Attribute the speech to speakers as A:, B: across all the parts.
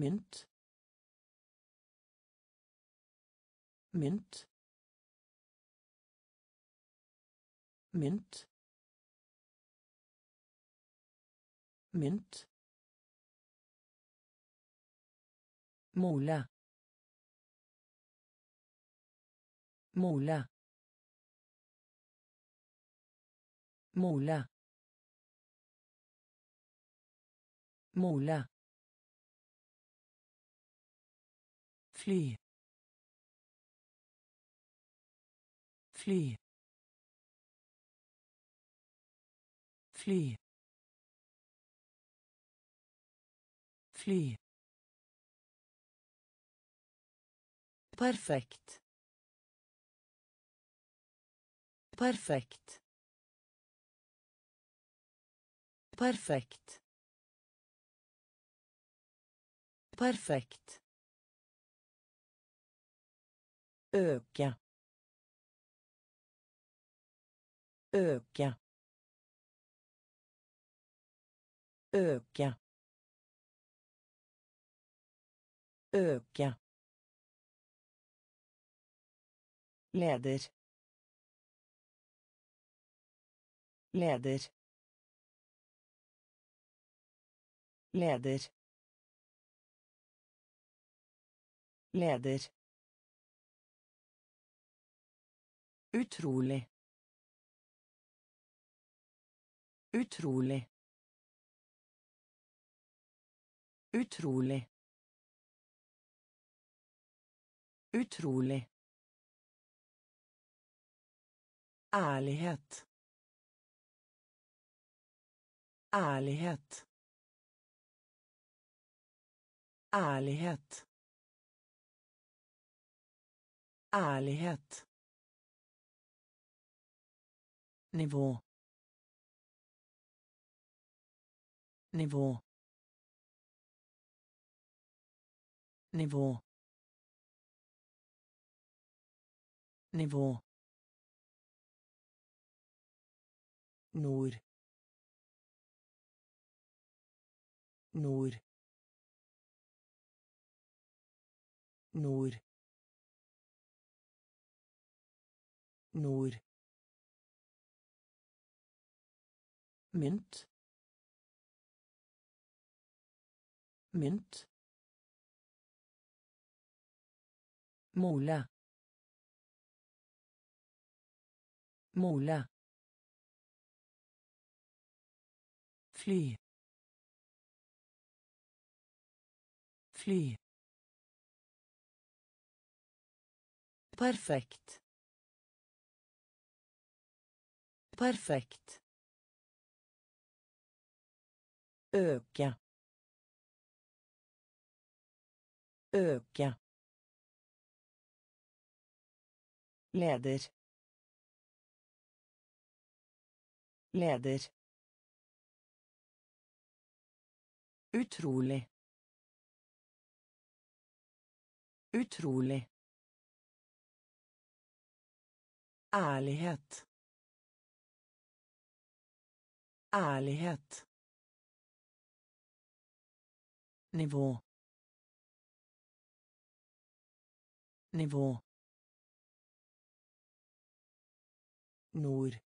A: mynt mynt mynt mynt Mole. Mole. Mole. Mole. Fly fly fly fly Perfekt. Perfekt. Perfekt. Perfekt. Øke. Øke. Øke. Øke. leder leder leder leder utrolig utrolig utrolig utrolig Ærlighet. Ærlighet. Ærlighet. Ærlighet. Nivå. Nivå. Nivå. Nivå. nord nord nord nord mynt. Mynt. Måle måle fly. Fly. Perfekt. Perfekt øke øke leder leder Utrolig. Utrolig. Ærlighet. Ærlighet. Nivå. Nivå. Nord.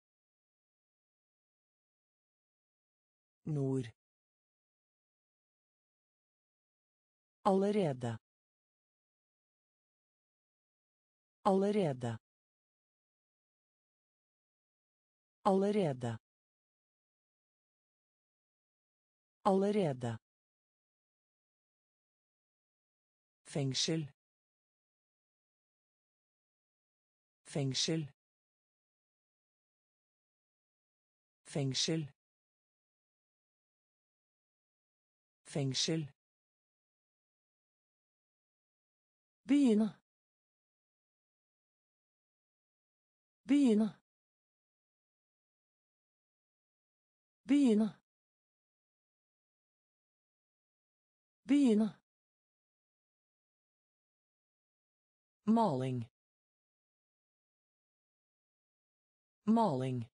A: Nord. Allerede. Allerede. Allerede. Allerede. Fengsel. Fengsel. Fengsel. Fengsel. Begynne. Begynne. Begynne. Begynne. Maling. Maling.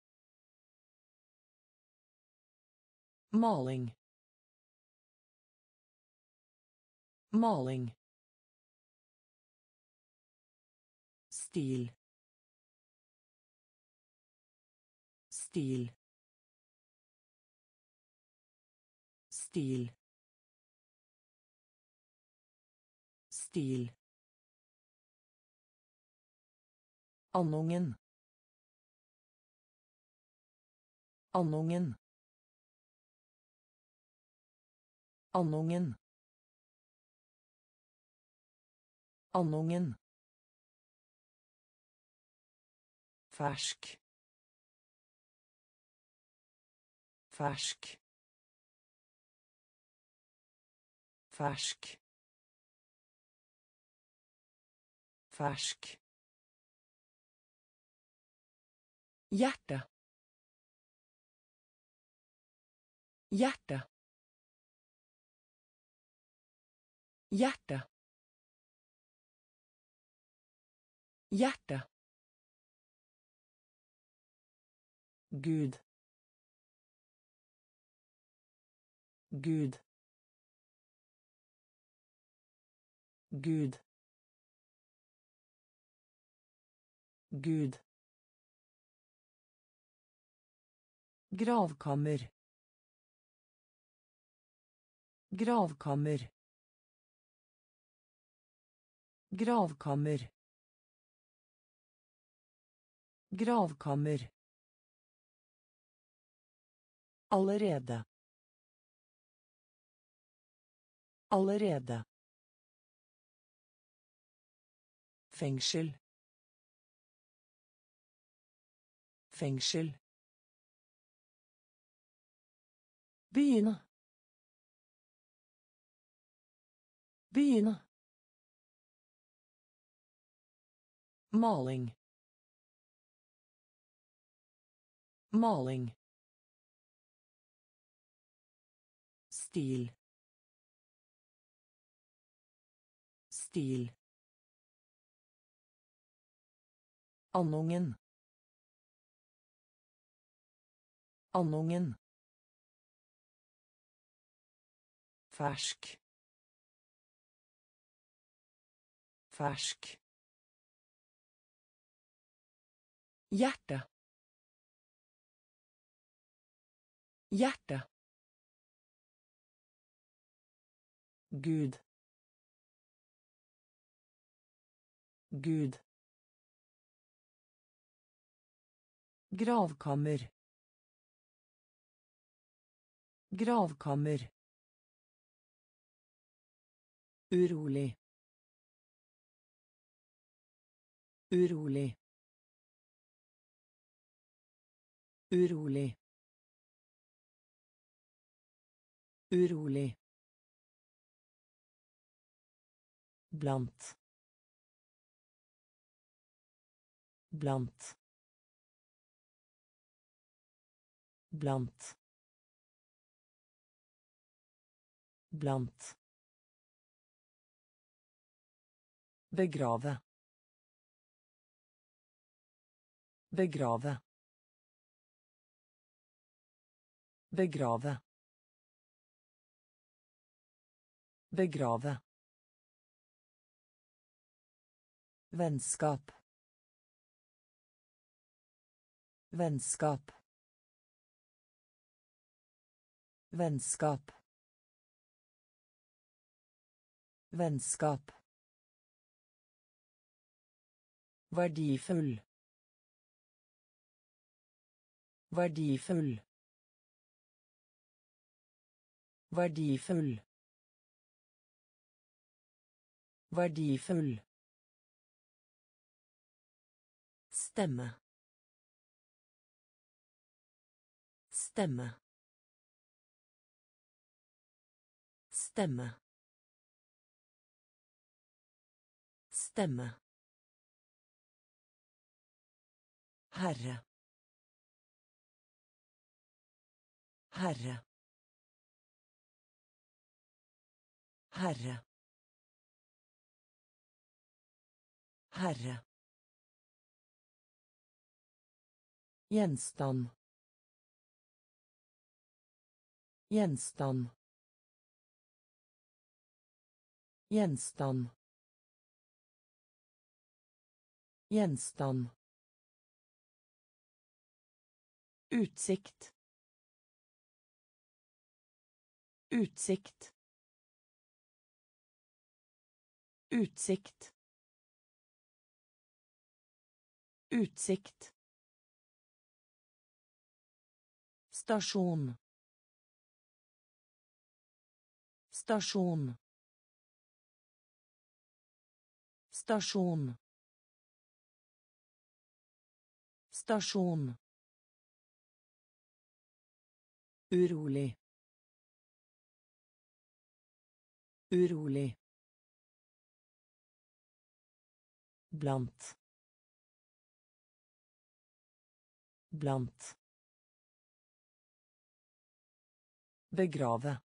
A: Maling. maling stil stil stil stil Andungen. Andungen. Andungen. Andungen. Fersk. Fersk. Fersk. Fersk. Hjerte. Hjerte. Hjerte. Hjerte. Gud. Gud. Gud. Gud. Gravkammer. Gravkammer. Gravkammer. Gravkammer. Allerede. Allerede. Fengsel. Fengsel. Begynne. Begynne. Maling. Maling. Stil. Stil. Andungen. Andungen. Fersk. Fersk. Hjerte. Hjerte. Gud. Gud. Gravkammer. Gravkammer. Urolig. Urolig. Urolig. Urolig. Blant. Blant. Blant. Blant. Begrave. Begrave. Begrave. Begrave. Vennskap. Vennskap. Vennskap. Vennskap. Verdifull. Verdifull. Verdifull. Verdifull. Stemme. Stemme. Stemme. Stemme. Herre. Herre. Herre. Herre. Gjenstand. Gjenstand. Gjenstand. Gjenstand. Utsikt. Utsikt. Utsikt. Utsikt. Stasjon. Stasjon. Stasjon. Stasjon. Urolig. Urolig. Blant. Blant. Begrave.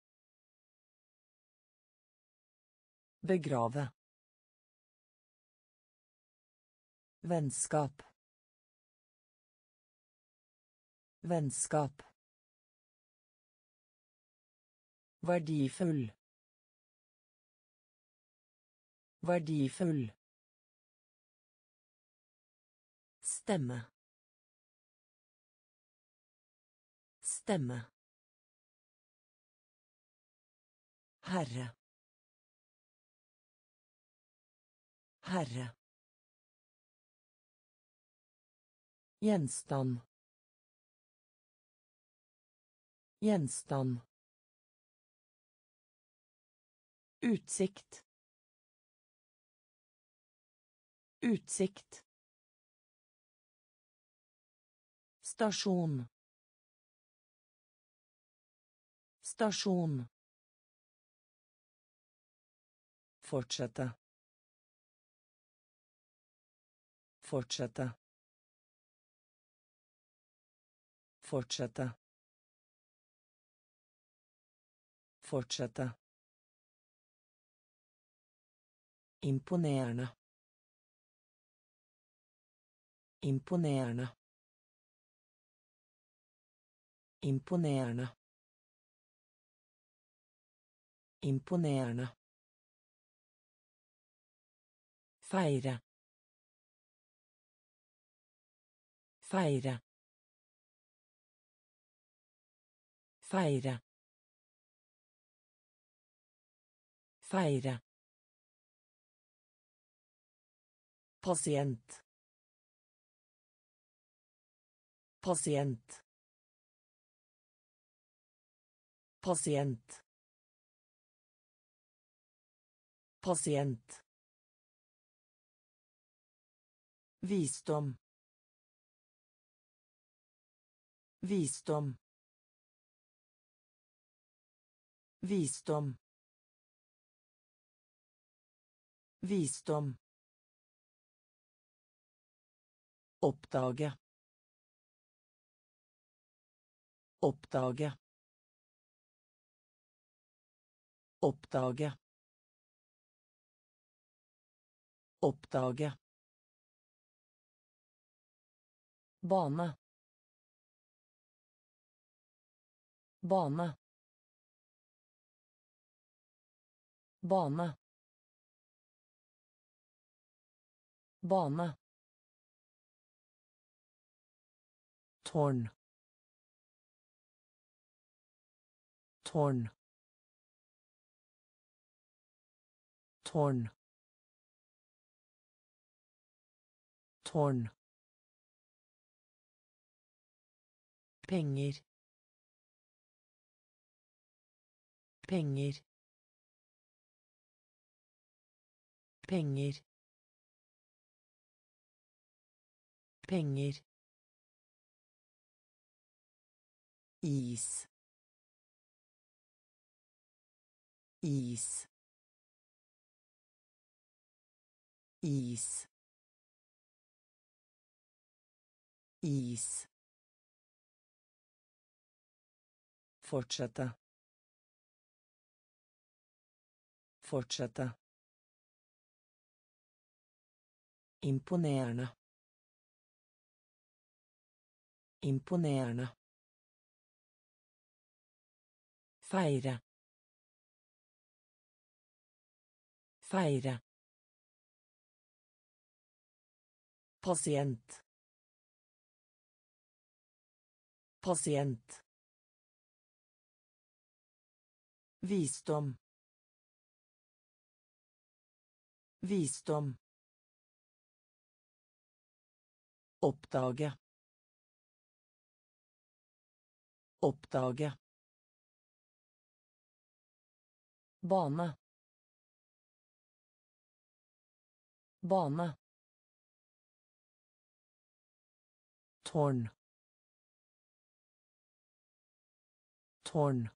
A: Begrave. Vennskap. Vennskap. Verdifull. Verdifull. Stemme. Stemme. Herre. Herre. Gjenstand. Gjenstand. Utsikt. Utsikt. Stasjon. Stasjon. Fortsette. Fortsette. Fortsette. Fortsette. Imponerende. Imponerende. Imponerende. Imponerende. Feire. Feire. Feire. Feire. Pasient. Pasient. Pasient. Pasient. Visdom. Visdom. Visdom. Visdom. Oppdage. Oppdage. Oppdage. Oppdage. Bane. Bane. Bane. Bane. Tårn. Tårn. Tårn. Tårn. Penger. Penger. Penger. Penger is is is is Fortsette. Fortsette. Imponerende. Imponerende. Feire. Feire. Pasient. Pasient. Visdom. Visdom. Oppdage. Oppdage. Bane. Bane. Tårn. Tårn.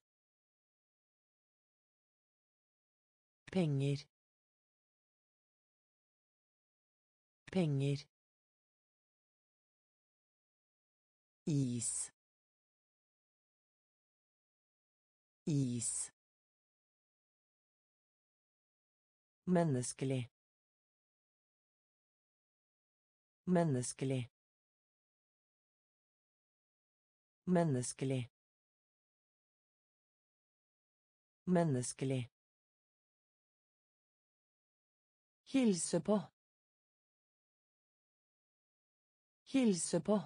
A: Penger. Penger. Is. Is. Menneskelig. Menneskelig. Menneskelig. Menneskelig. Hilse på. Hilse på.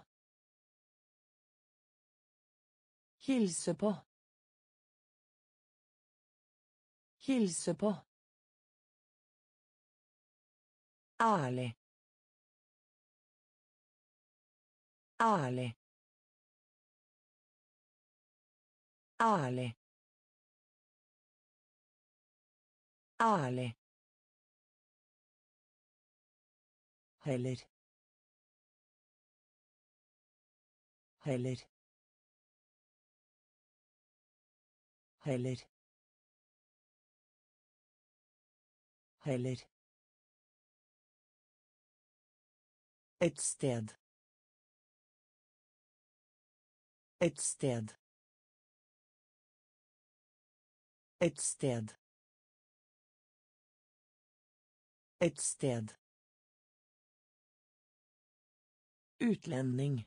A: Hilse på. Hilse på. Ærlig. Ærlig. Ærlig. Ærlig. heller heller heller heller Et sted. Et sted. Et sted. Et sted. Utlending.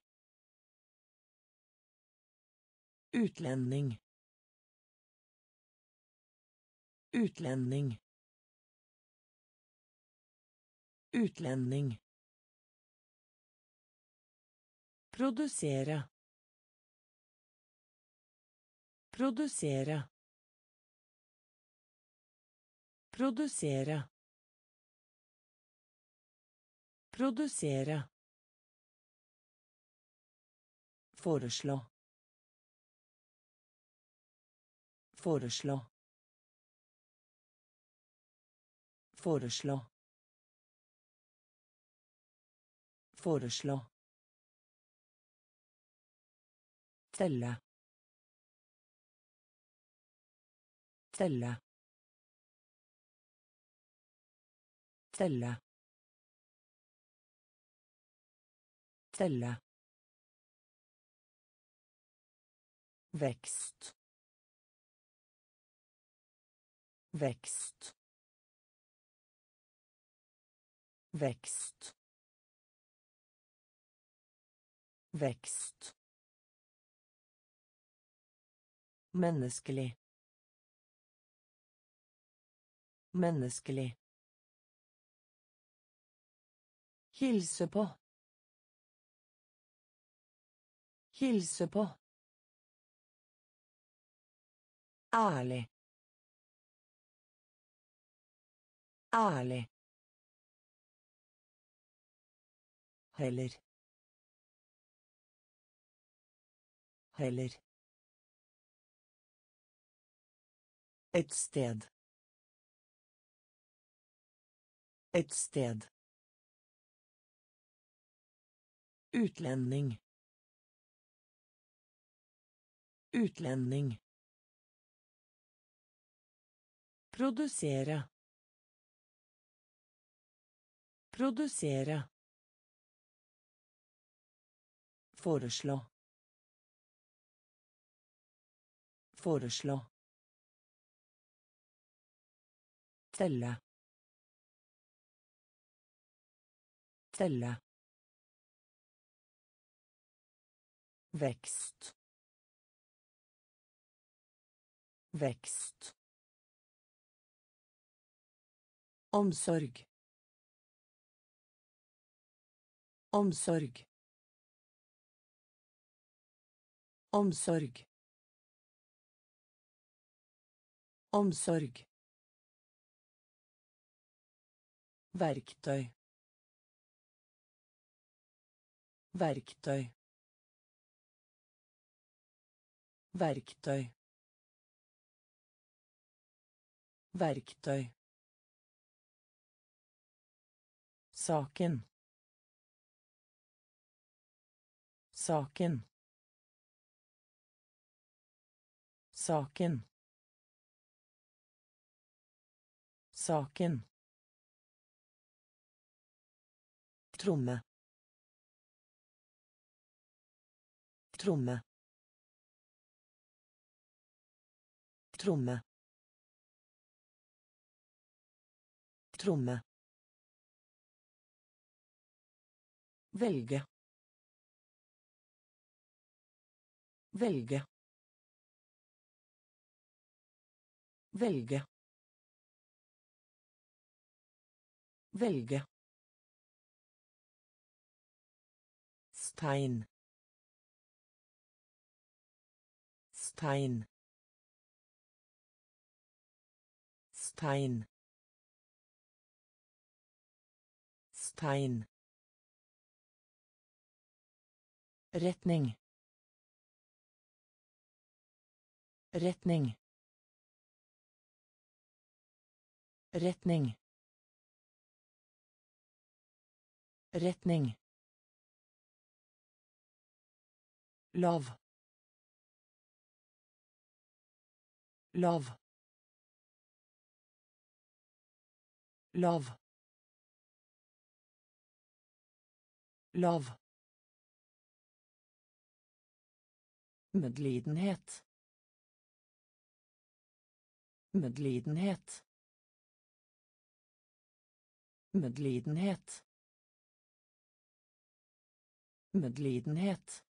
A: Utlending. Utlending. Utlending. Produsere. Produsere. Produsere. Produsere. Foreslå. Foreslå. Foreslå. Foreslå. Telle. Telle. Telle. Telle. Vekst. Vekst. Vekst. Vekst. Menneskelig. Menneskelig. Hilse på. Hilse på. Ærlig. Ærlig. Heller. Heller. Et sted. Et sted. Utlending. Utlending. Produsere. Produsere. Foreslå. Foreslå. Telle. Telle. Vekst. Vekst. Omsorg. Omsorg. Omsorg. Omsorg. Verktøy. Verktøy. Verktøy. Verktøy. Saken. Saken. Saken. Saken. Tromme. Tromme. Tromme. Tromme. Velge. Velge. Velge. Velge Stein. Stein. Stein. Stein. Retning. Retning. Retning. Retning. Lav. Lav. Lav. Lav. Medlidenhet. Medlidenhet. Medlidenhet. Medlidenhet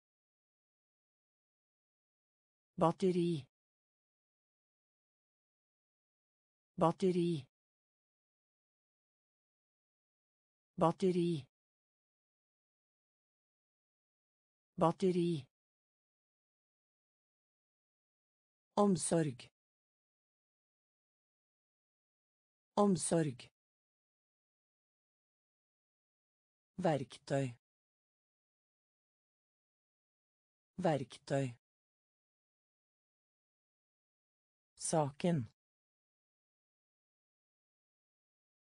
A: batteri. Batteri. Batteri. Batteri. Omsorg. Omsorg. Verktøy. Verktøy Saken.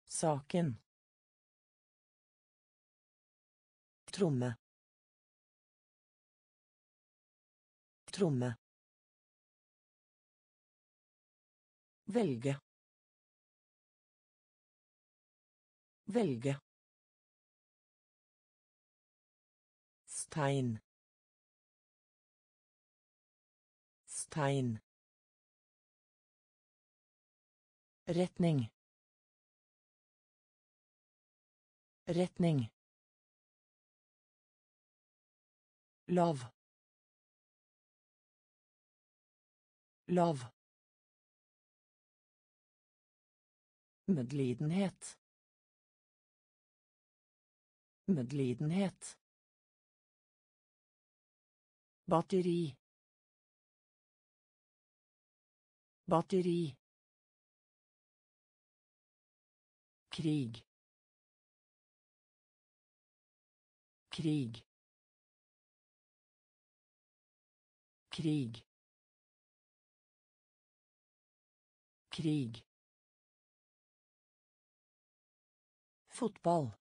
A: Saken. Tromme. Tromme. Velge. Velge. Stein. Stein. Retning. Retning. Lav. Lav. Medlidenhet. Medlidenhet. Batteri. Batteri. Krig. Krig. Krig. Krig. Fotball.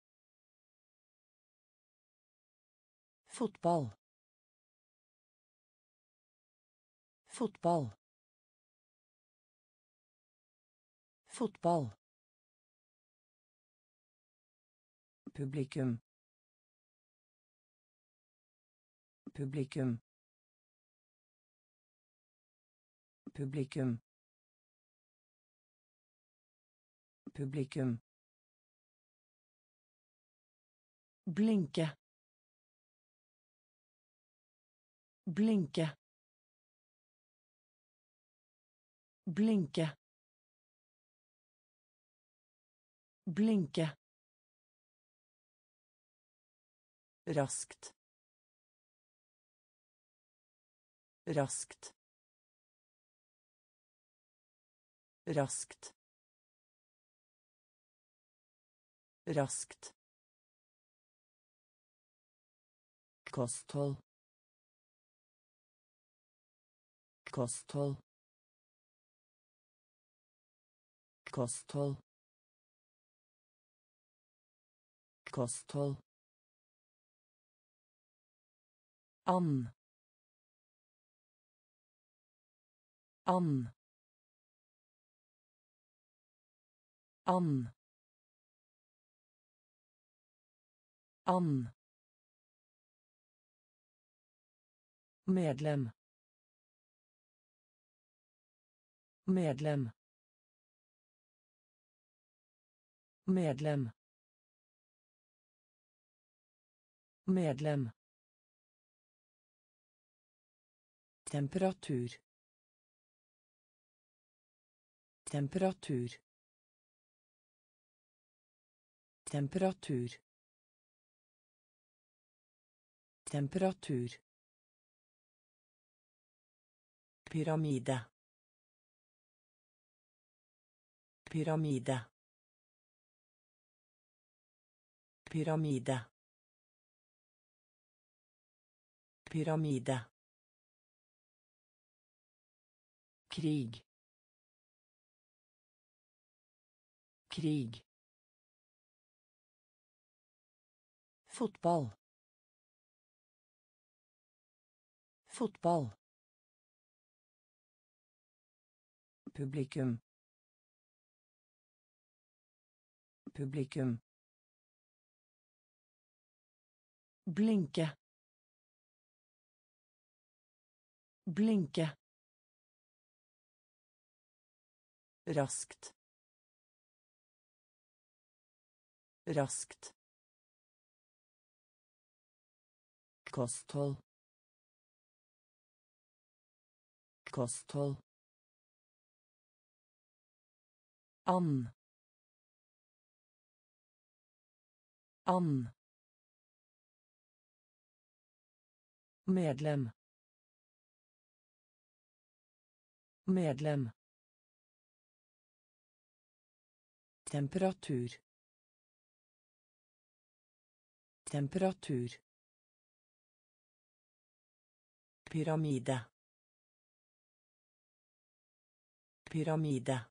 A: Fotball. Fotball. Fotball Publikum. Publikum. Publikum. Publikum. Blinke. Blinke. Blinke. Blinke. Raskt. Raskt. Raskt. Raskt. Kosthold. Kosthold. Kosthold. Kosthold. And. An. An. An. Medlem. Medlem. Medlem. Medlem. Temperatur. Temperatur. Temperatur. Temperatur. Pyramide. Pyramide. Pyramide. Pyramide. Krig. Krig. Fotball. Fotball. Publikum. Publikum. Blinke. Blinke raskt. Raskt. Kosthold. Kosthold. Ann. Ann. medlem. Medlem Temperatur. Temperatur. Pyramide. Pyramide.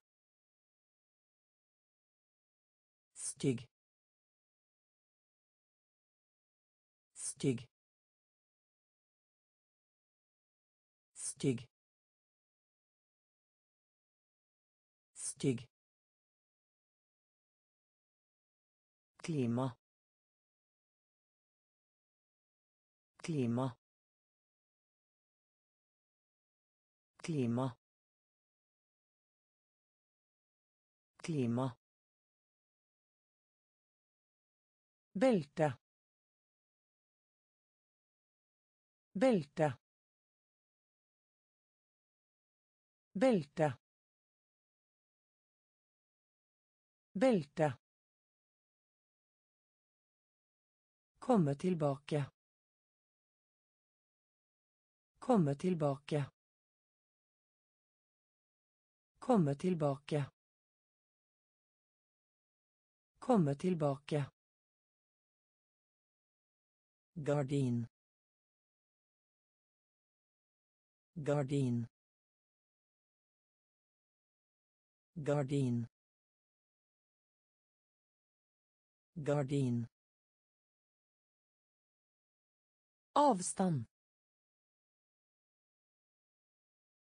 A: Stygg. Stygg. Stygg. Stygg. Klima. Klima. Klima. Klima. Belte belte belte belte Komme tilbake. Komme tilbake. Komme tilbake. Komme tilbake. Gardin. Gardin. Gardin. Gardin. Avstand.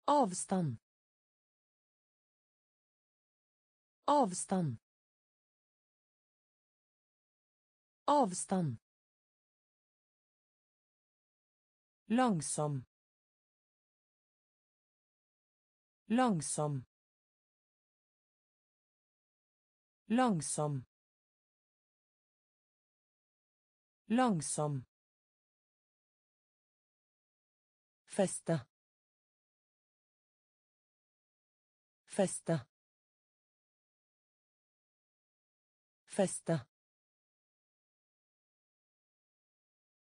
A: Avstand. Avstand. Avstand. Langsom. Langsom. Langsom. Langsom. Feste. Feste. Feste.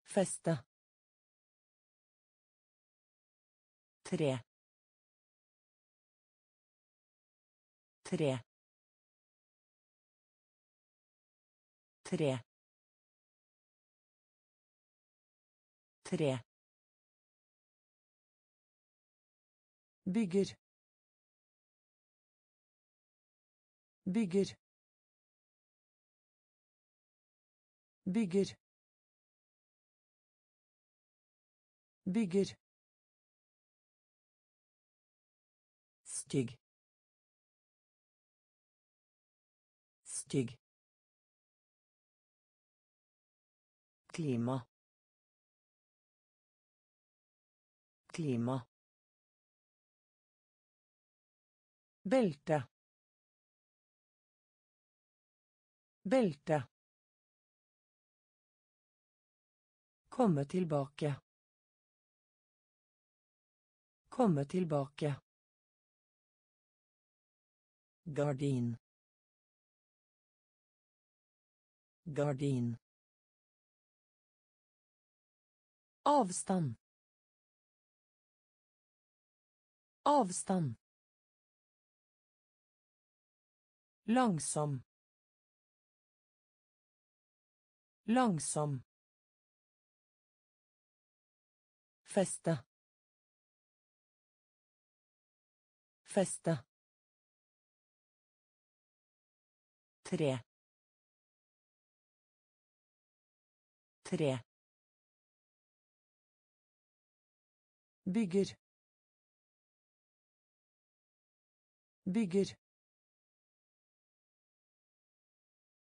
A: Feste. Tre. Tre. Tre. Tre. Bygger. Bygger. Bygger. Bygger. Stygg. Stygg. Klima. Klima. Belte. Belte. Komme tilbake. Komme tilbake. Gardin. Gardin. Avstand. Avstand. Langsom. Langsom. Feste. Feste. Tre. Tre. Bygger. Bygger.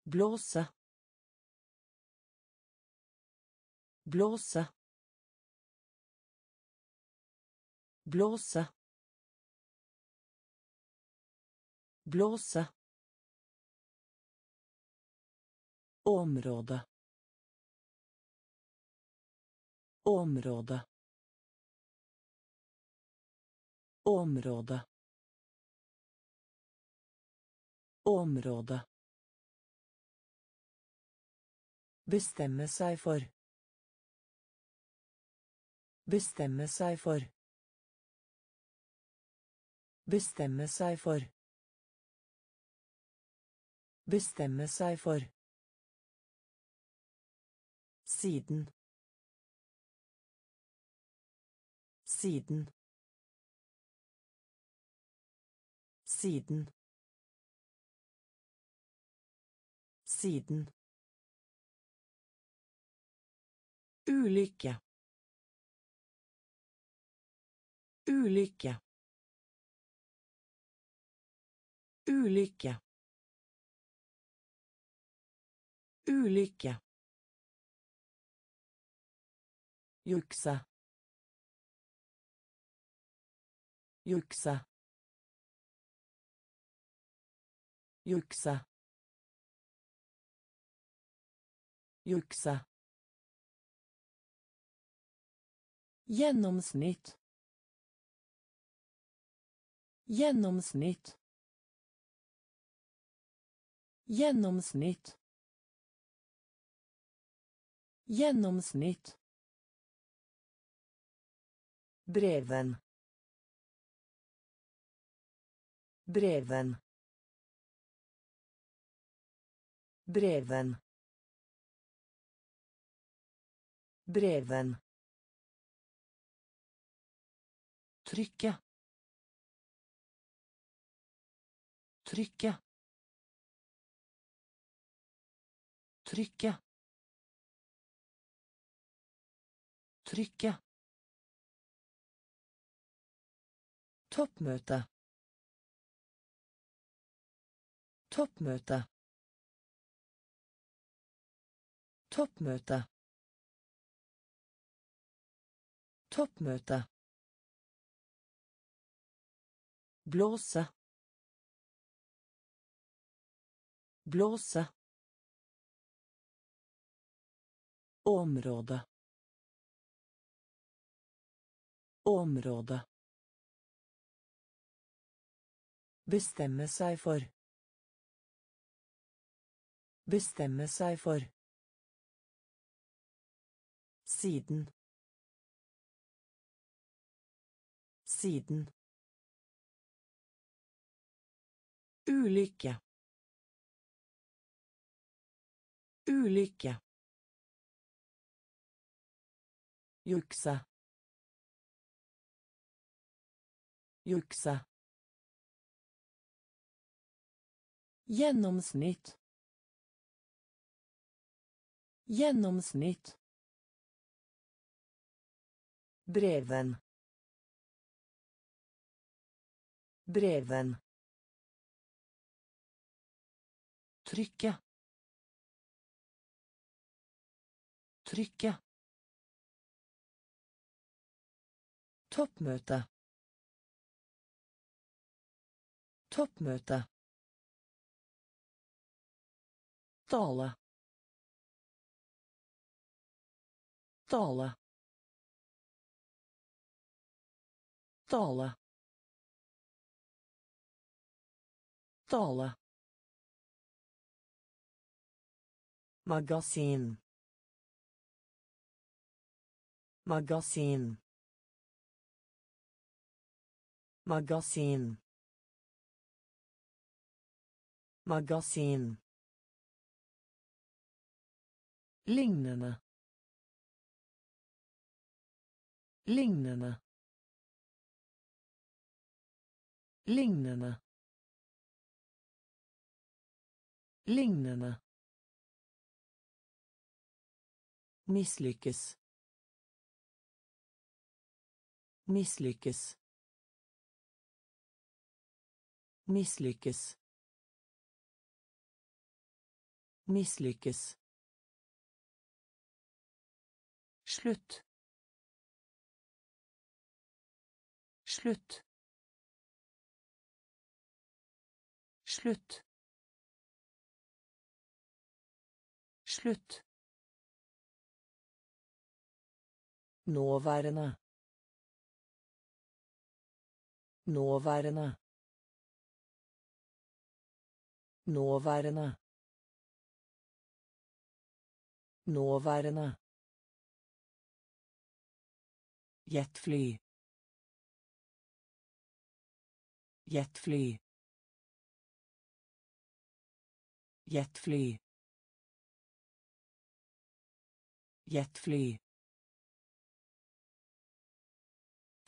A: Blåse. Blåse. Blåse. Blåse. Område. Område. Område. Område. Bestemme seg for. Bestemme seg for. Bestemme seg for. Bestemme seg for. Siden. Siden. Siden. Siden. Ulykke. Ulykke. Ulykke. Ulykke. Jukse. Jukse. Jukse. Jukse. Gjennomsnitt. Gjennomsnitt. Gjennomsnitt. Gjennomsnitt. Breven. Breven. Breven. Breven. Trykke. Trykke. Trykke. Trykke. Toppmøte. Toppmøte. Toppmøte. Toppmøte. Blåse. Blåse. Område. Område. Bestemme seg for. Bestemme seg for. Siden. Siden. Ulykke. Ulykke. Jukse. Jukse. Gjennomsnitt. Gjennomsnitt. Breven. Breven. Trykke. Trykke. Toppmøte. Toppmøte. Tale. Tale. Tale. Tale. Magasin. Magasin. Magasin. Magasin. Lignende. Lignende. Lignende. Lignende. Mislykkes. Mislykkes. Mislykkes. Mislykkes. Slutt. Slutt. Slutt. Slutt. Nåværende. Nåværende. Nåværende. Nåværende. Jetfly. Jetfly. Jetfly. Jetfly.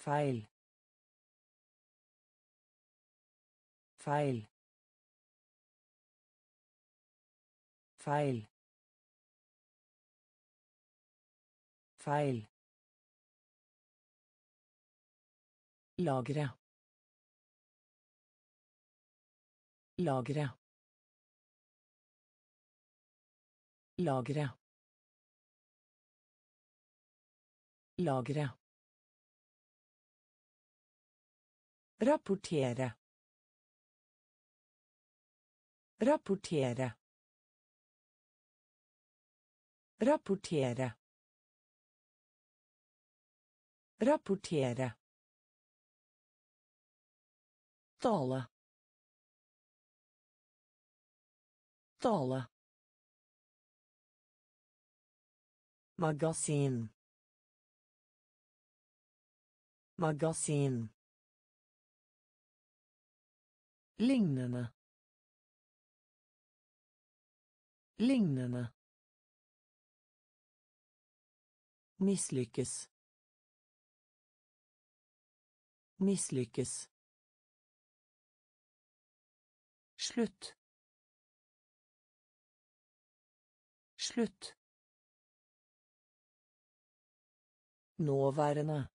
A: Feil. Feil. Feil. Feil. Lagre. Lagre. Lagre. Lagre. Rapportere. Rapportere. Rapportere. Rapportere. Tale. Tale. Magasin. Magasin. Lignende. Lignende. Mislykkes. Mislykkes. Slutt. Slutt. Nåværende.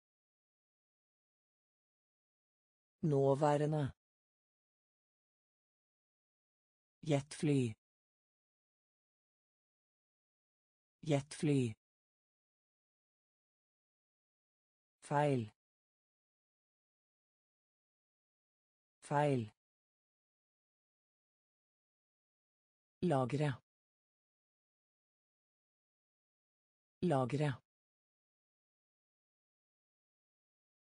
A: Nåværende. Jetfly. Jetfly. Feil. Feil. Lagre. Lagre.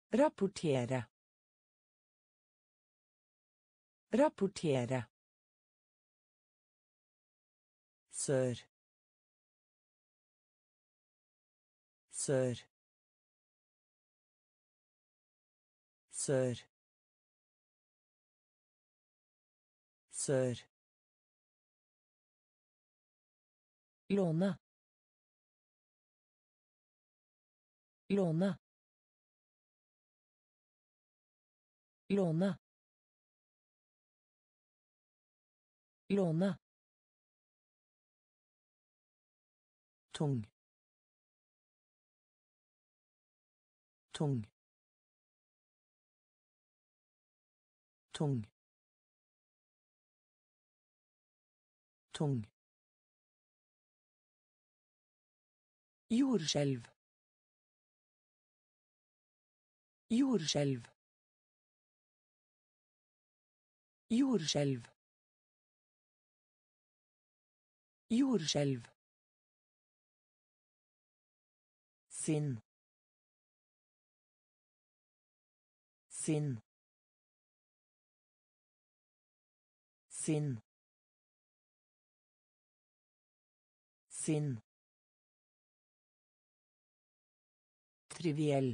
A: Rapportere. Rapportere. Sør. Sør. Sør. Sør. Låne. Låne. Låne. Låne tung tung tung tung jordskjelv jordskjelv jordskjelv jordskjelv sinn sinn sinn sinn triviell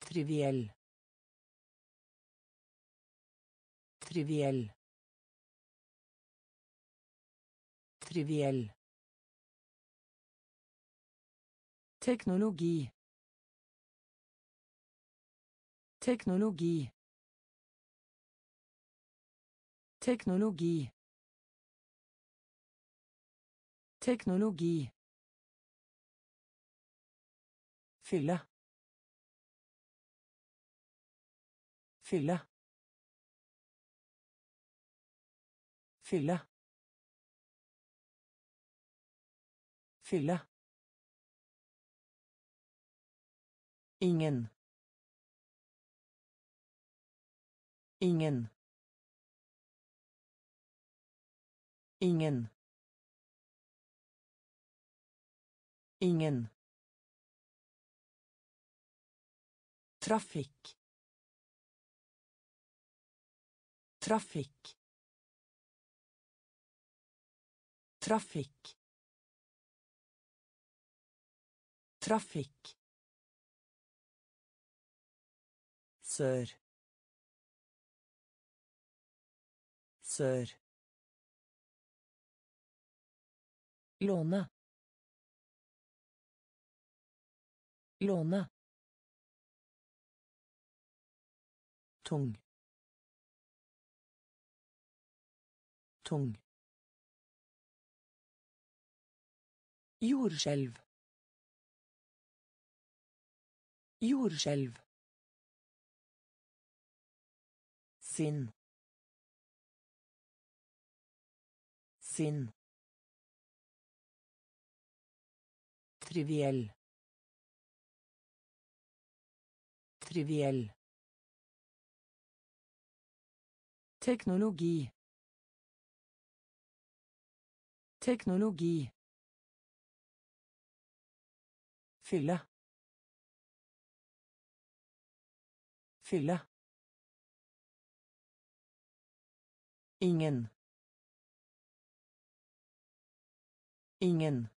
A: triviell triviell triviell teknologi. Teknologi. Teknologi. Teknologi. Fylle. Fylle. Fylle. Fylle ingen ingen ingen ingen trafikk trafikk trafikk trafikk sør. Sør. Låne. Låne. Tung. Tung. Jordskjelv. Jordskjelv sinn. Sinn. Triviell. Triviell. Teknologi. Teknologi. Fylle. Fylle ingen. Ingen.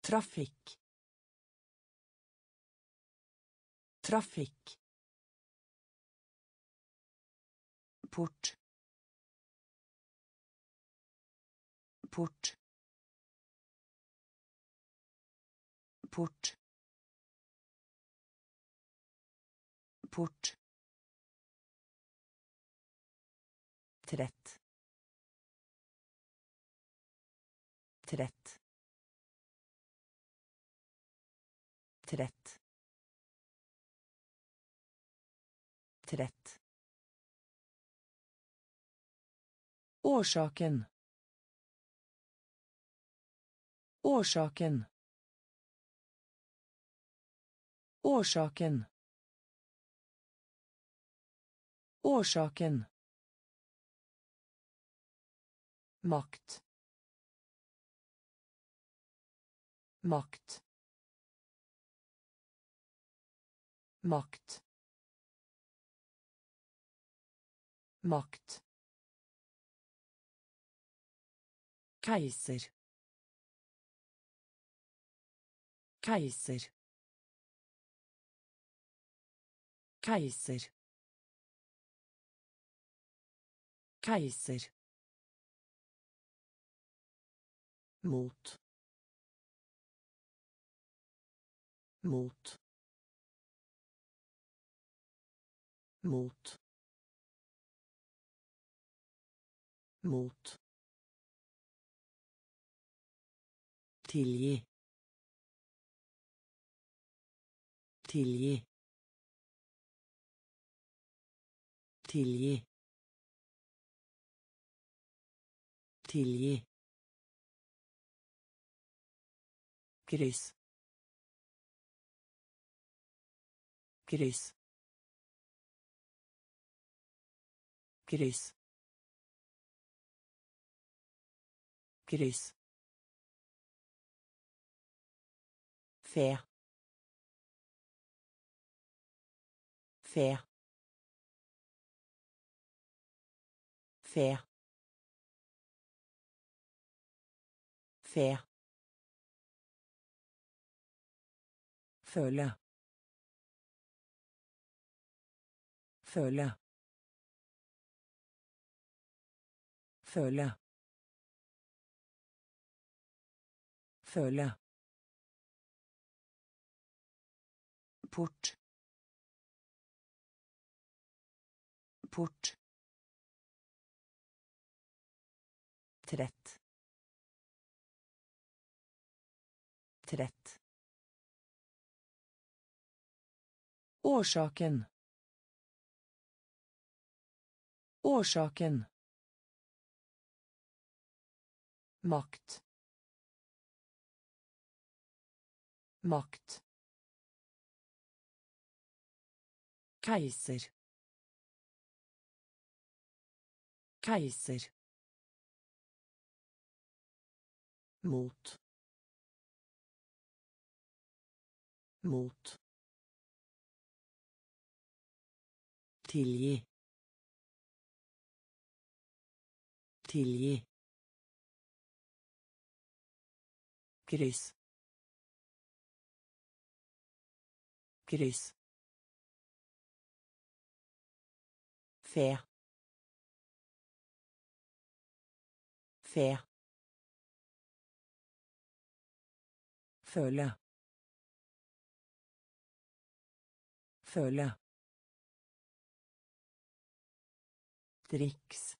A: Trafikk. Trafikk. Port. Port. Port. Port trett. Trett. Trett. Årsaken. Årsaken. Årsaken. Årsaken. Makt makt. Makt. Makt. Keiser. Keiser. Keiser. Keiser. Mot mot mot mot tilgi tilgi tilgi tilgi kryss kryss kryss kryss Faire. Faire. Faire. Faire. Føle. Føle. Føle. Føle. Port. Port. Trett. Trett. Årsaken. Årsaken. Makt. Makt. Keiser. Keiser. Mot. Mot. Tilgi. Tilgi. Kryss. Kryss. Fe. Fe. Føle. Føle. Triks.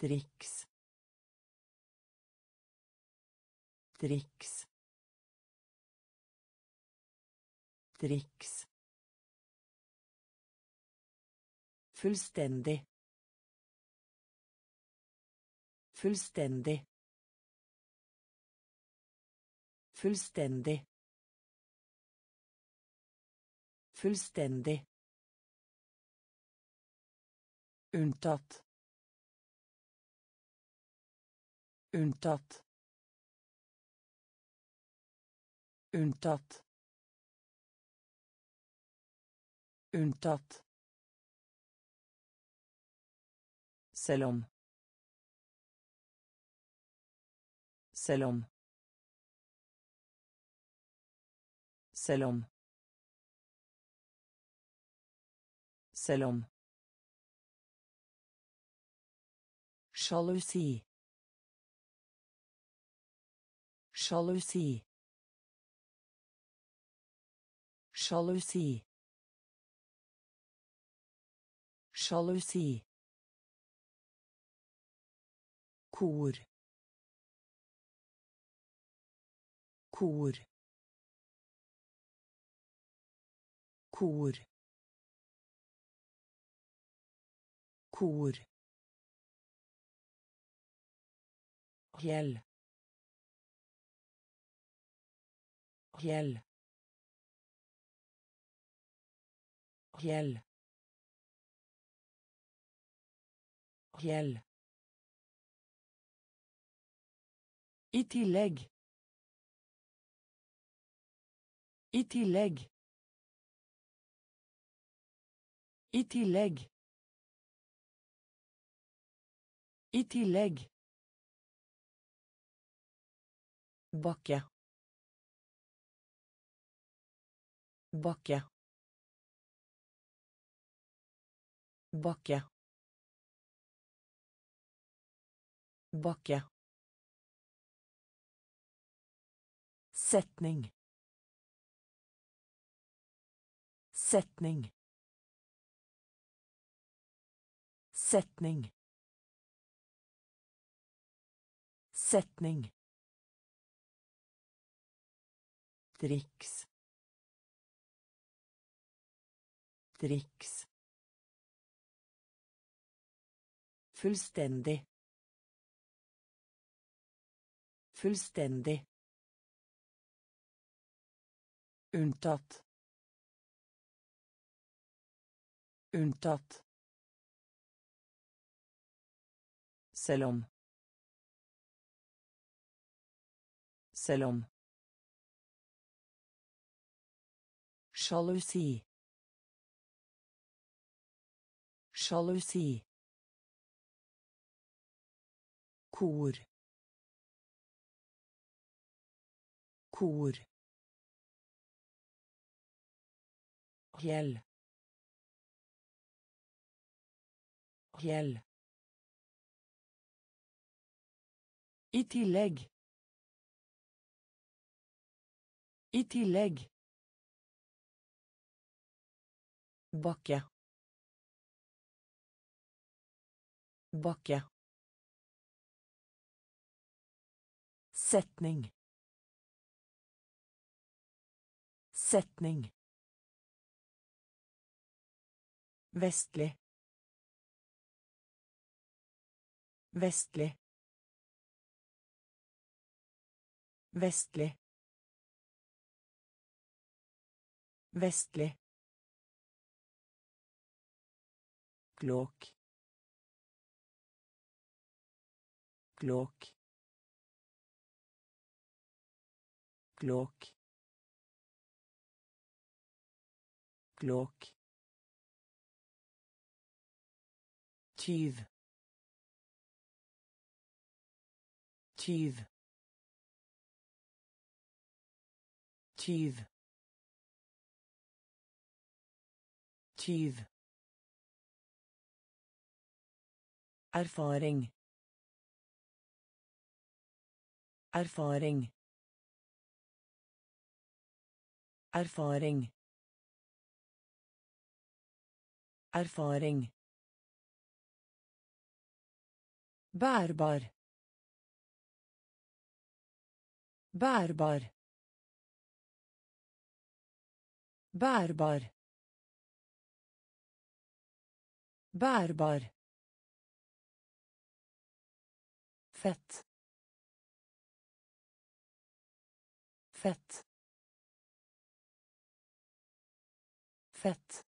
A: Triks. Triks. Triks. Fullstendig. Fullstendig. Fullstendig. Fullstendig. Unntatt. Unntatt. Unntatt. Unntatt. Selv om. Selv om. Selv om. Selv om. Sjalusi. Sjalusi. Sjalusi. Sjalusi. Kor. Kor. Kor. Kor. Fjell. Fjell. Fjell. Fjell. I tillegg. I tillegg. I tillegg. I tillegg. Bakke. Bakke. Bakke. Bakke. Setning. Setning. Setning. Setning. Triks. Triks. Fullstendig. Fullstendig. Unntatt. Unntatt. Selv om. Selv om. Sjalusi. Sjalusi. Kor. Kor. Hjell. Hjell. I tillegg. I tillegg. Bakke. Bakke. Setning. Setning. Vestlig. Vestlig. Vestlig. Vestlig. Klok. Klok. Klok. Klok. Tyv. Tyv. Tyv. Tyv. Erfaring. Erfaring. Erfaring. Erfaring. Bærbar. Bærbar. Bærbar. Bærbar. Fett. Fett. Fett.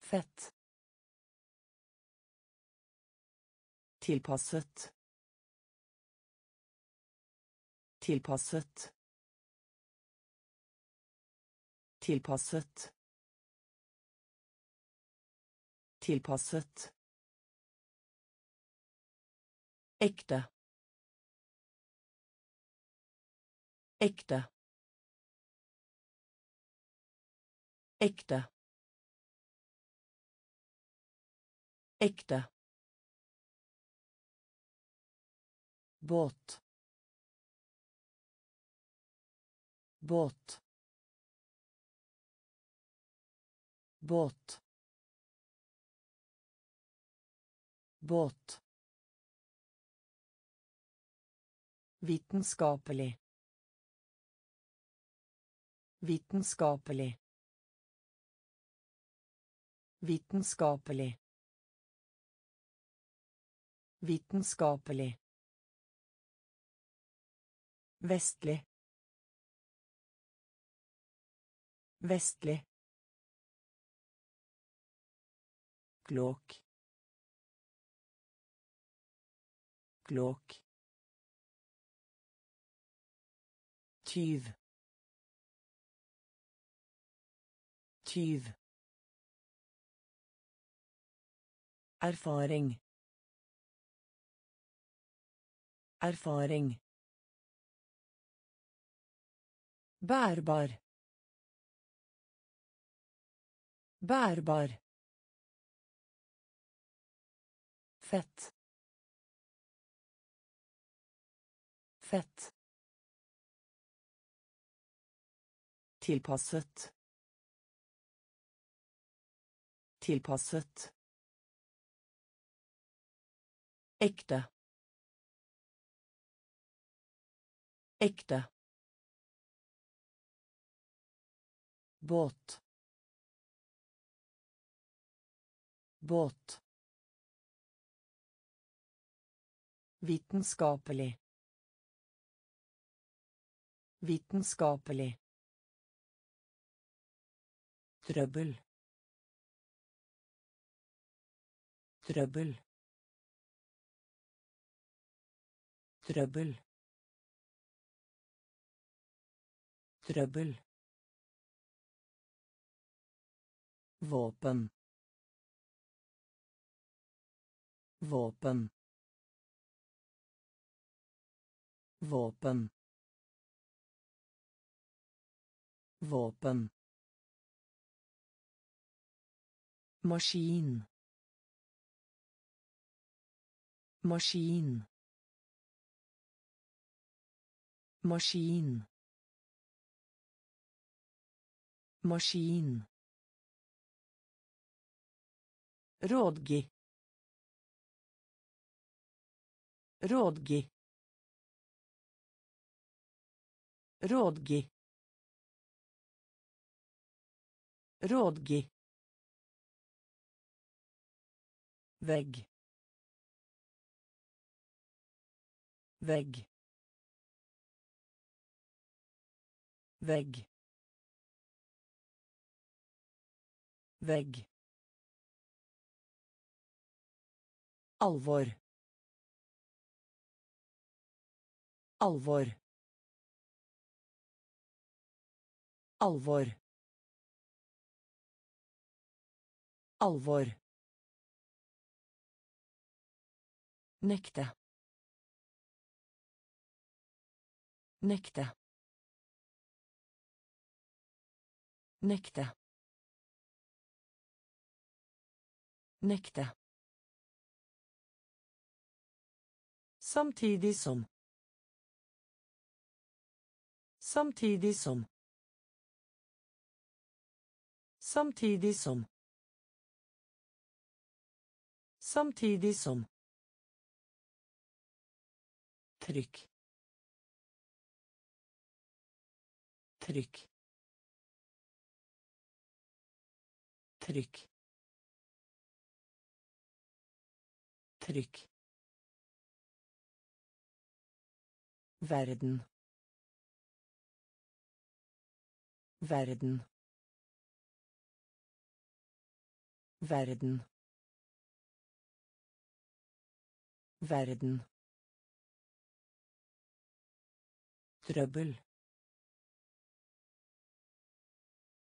A: Fett. Tilpasset. Tilpasset. Tilpasset. Tilpasset. Ekte. Ekte. Ekte. Ekte. båt båt båt båt Vitenskapelig. Vitenskapelig. Vitenskapelig. Vitenskapelig. Vestlig. Vestlig. Klok. Klok. Tyv. Tyv. Erfaring. Erfaring. Bærbar. Bærbar. Fett. Fett. Tilpasset. Tilpasset. Ekte. Ekte. båt båt vitenskapelig vitenskapelig trøbbel trøbbel. Trøbbel. Trøbbel. Våpen. Våpen. Våpen. Våpen. Maskin maskin maskin maskin Rådgi. Rådgi. Rådgi. Rådgi. Vegg. Vegg. Vegg. Vegg. Alvor. Alvor. Alvor. Alvor. Nekte. Nekte. Nekte. Nekte. Samtidig som. Samtidig som. Samtidig som. Samtidig som. Trykk. Trykk. Trykk. Trykk. Verden. Verden. Verden. Verden. Trøbbel.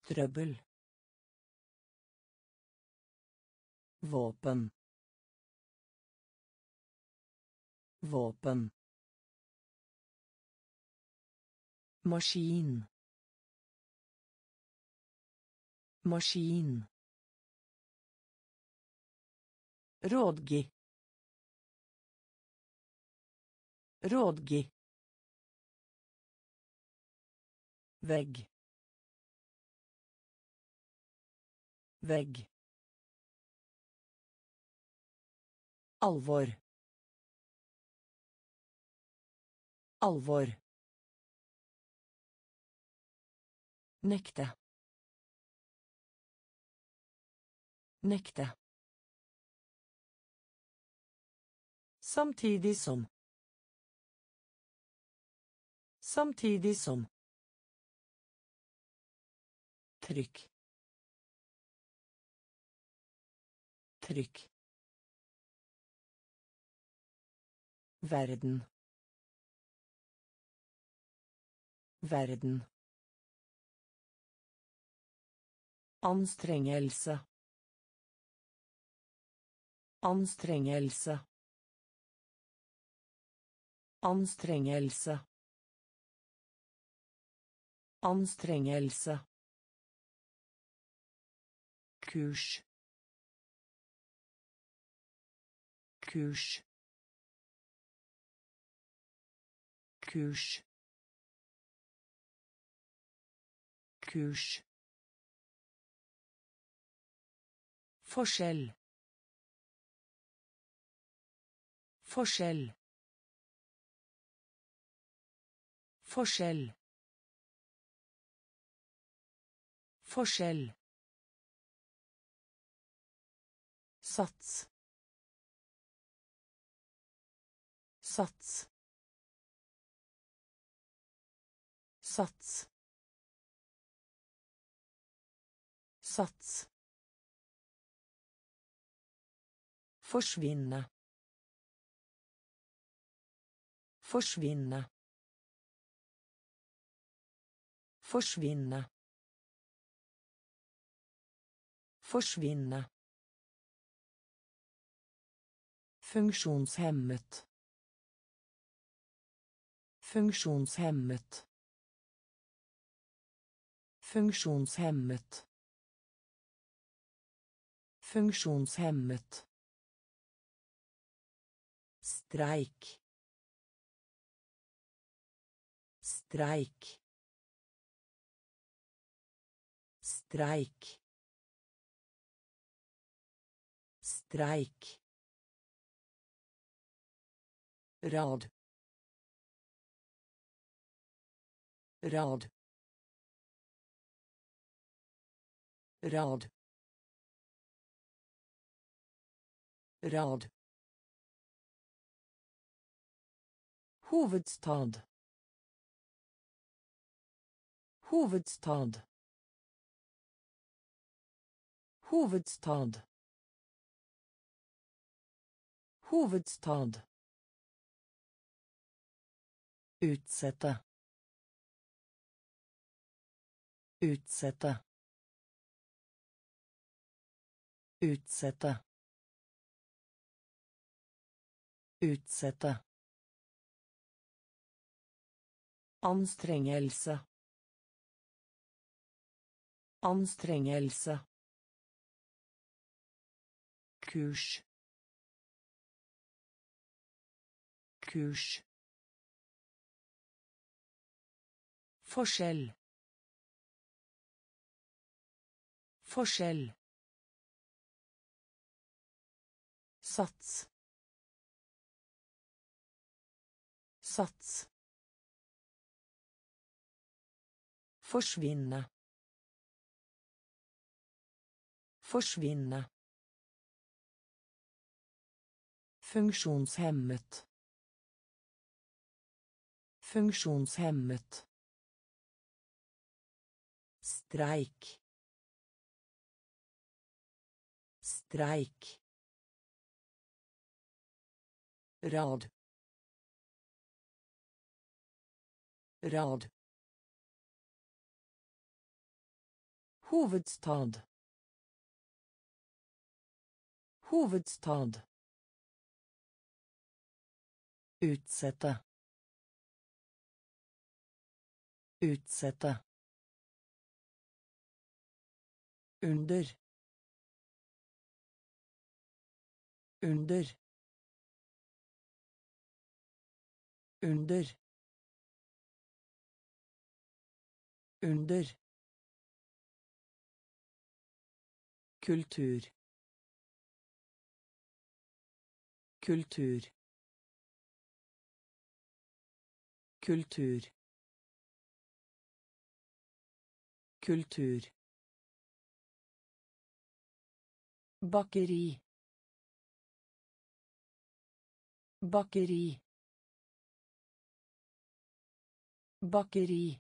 A: Trøbbel. Våpen. Våpen. Maskin. Maskin. Rådgi. Rådgi. Vegg. Vegg. Alvor. Alvor. Nekte. Nekte. Samtidig som. Samtidig som. Trykk. Trykk. Verden. Verden. Anstrengelse. Anstrengelse. Anstrengelse. Anstrengelse. Kurs. Kurs. Kurs. Kurs. Forskjell. Forskjell. Forskjell. Forskjell. Sats. Sats. Sats. Sats. Forsvinne. Forsvinne. Forsvinne. Forsvinne. Funksjonshemmet. Funksjonshemmet. Funksjonshemmet. Funksjonshemmet streik. Streik. Streik. Streik. Rad rad rad rad Hovedstad. Hovedstad. Hovedstad. Hovedstad. Utsette. Utsette. Utsette. Utsette. Anstrengelse. Anstrengelse. Kurs. Kurs. Forskjell. Forskjell. Sats. Sats. Forsvinne. Forsvinne. Funksjonshemmet. Funksjonshemmet. Streik. Streik. Rad. Rad. Hovedstad. Hovedstad. Utsette. Utsette. Under. Under. Under. Under. kultur kultur kultur kultur bakeri bakeri bakeri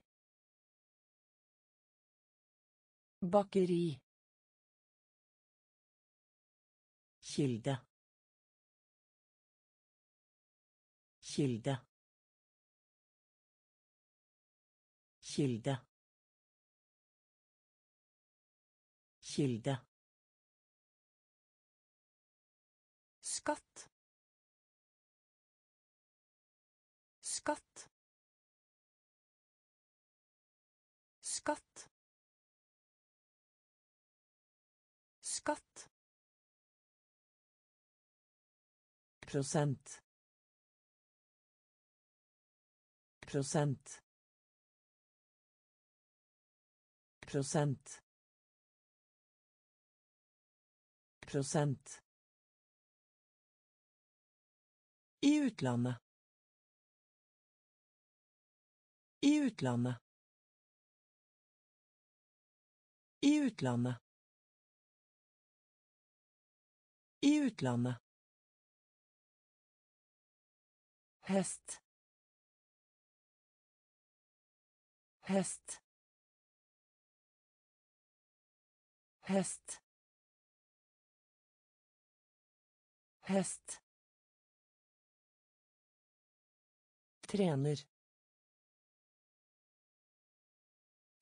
A: bakeri Kilde. Kilde. Kilde. Kilde.
B: Skatt.
A: Prosent prosent prosent prosent I utlandet. I utlandet. I utlandet. I utlandet. Hest. Hest. Hest. Hest. Trener.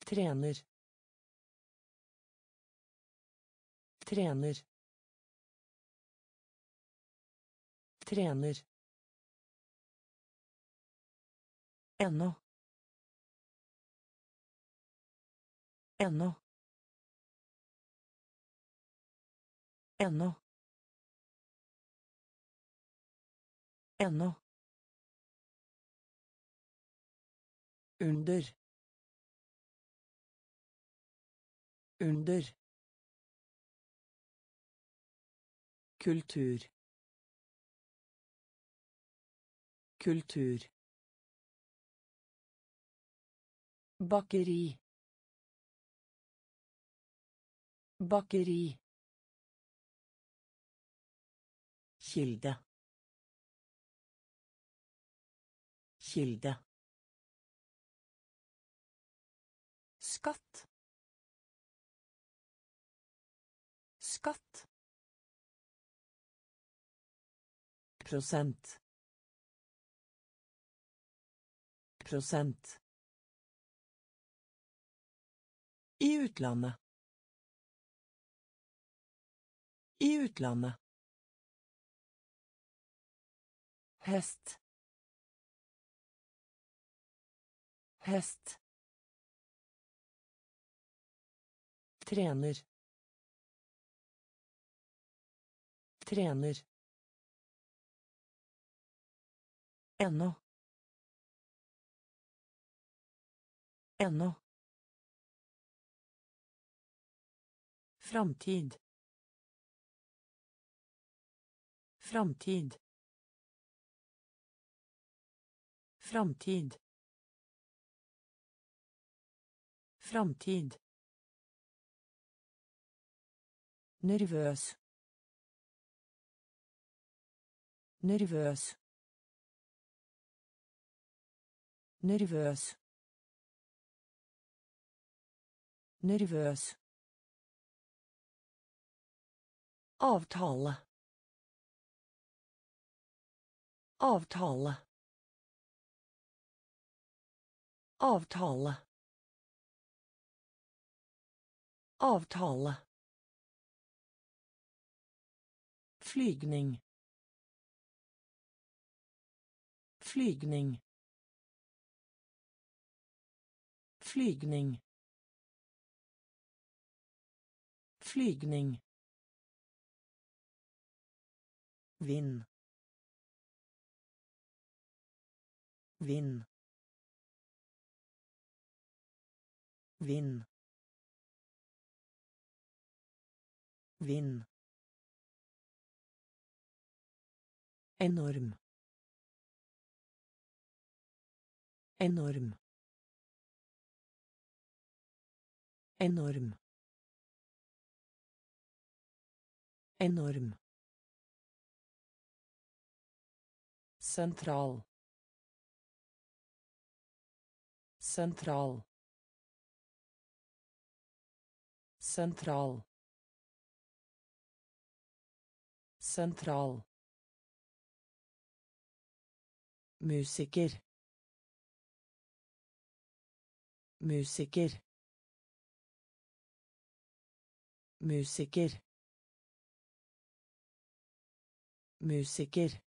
A: Trener. Trener. Trener. Ennå. Ennå. Ennå. Ennå. under under kultur kultur bakeri. Bakeri. Kilde. Kilde.
B: Skatt. Skatt.
A: prosent. Prosent I utlandet. I utlandet. Hest. Hest. Trener. Trener. Ennå. Ennå. Framtid. Framtid. Framtid. Framtid. Nervøs. Nervøs. Nervøs. Nervøs. Avtale. Avtale. Avtale. Avtale. Flygning. Flygning. Flygning. Flygning. Vind. Vind. Vind. Vind. Enorm. Enorm. Enorm. Enorm. Sentral. Sentral. Sentral. Sentral. musiker musiker musiker musiker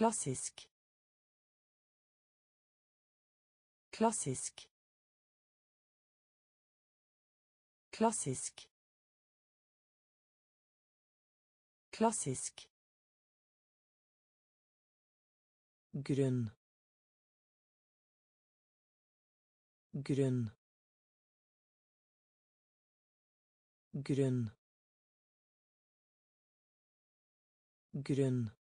B: klassisk. Klassisk. Klassisk. Klassisk.
A: Grunn. Grunn. Grunn. Grunn